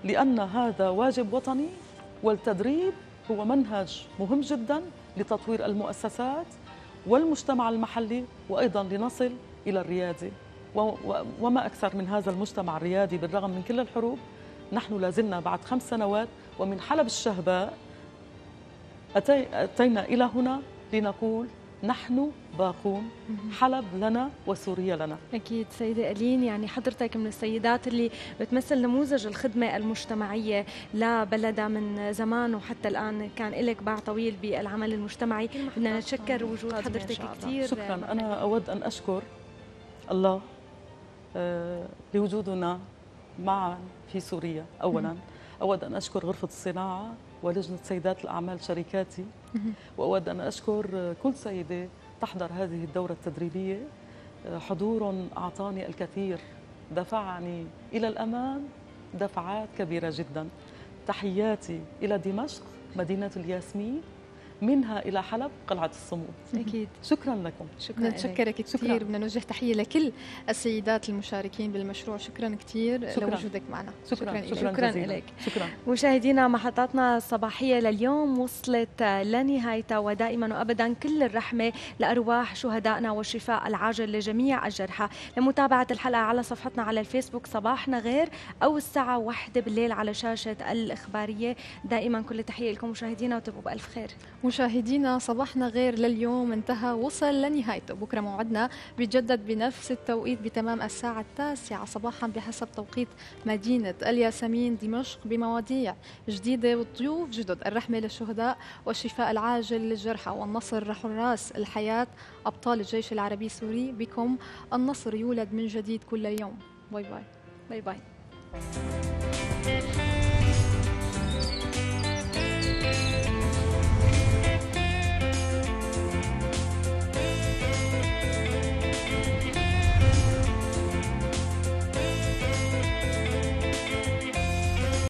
لأن هذا واجب وطني والتدريب هو منهج مهم جدا لتطوير المؤسسات والمجتمع المحلي وأيضا لنصل إلى الرياده وما أكثر من هذا المجتمع الريادي بالرغم من كل الحروب نحن لازلنا بعد خمس سنوات ومن حلب الشهباء أتينا إلى هنا لنقول نحن باقون حلب لنا وسوريا لنا. أكيد سيدة ألين يعني حضرتك من السيدات اللي بتمثل نموذج الخدمة المجتمعية لبلدها من زمان وحتى الآن كان لك باع طويل بالعمل المجتمعي. بدنا نتشكر وجود حضرتك كثير شكرا. أنا أود أن أشكر الله آه، لوجودنا معا في سوريا. أولا أود أن أشكر غرفة الصناعة ولجنة سيدات الأعمال شركاتي. وأود أن أشكر كل سيدة تحضر هذه الدورة التدريبية. حضور أعطاني الكثير دفعني إلى الأمام دفعات كبيرة جدا. تحياتي إلى دمشق مدينة الياسمين. منها إلى حلب قلعة الصمود. أكيد. شكرا لكم. بدنا نتشكرك كثير. بدنا نوجه تحية لكل السيدات المشاركين بالمشروع. شكرا كثير شكراً. لوجودك معنا. شكرا. شكرا, شكرا لك شكرا مشاهدينا محطاتنا الصباحية لليوم وصلت لنهايتها ودائما وأبدا كل الرحمة لأرواح شهدائنا والشفاء العاجل لجميع الجرحى لمتابعة الحلقة على صفحتنا على الفيسبوك صباحنا غير أو الساعة واحدة بالليل على شاشة الإخبارية. دائما كل تحية لكم مشاهدينا وتبقوا بألف خير. مشاهدينا صباحنا غير لليوم انتهى وصل لنهايته. بكرة موعدنا بيتجدد بنفس التوقيت بتمام الساعة التاسعة صباحا بحسب توقيت مدينة الياسمين دمشق بمواضيع جديدة والضيوف جدد. الرحمة للشهداء والشفاء العاجل للجرحى والنصر حراس الحياة. أبطال الجيش العربي السوري بكم. النصر يولد من جديد كل يوم. باي باي. باي باي.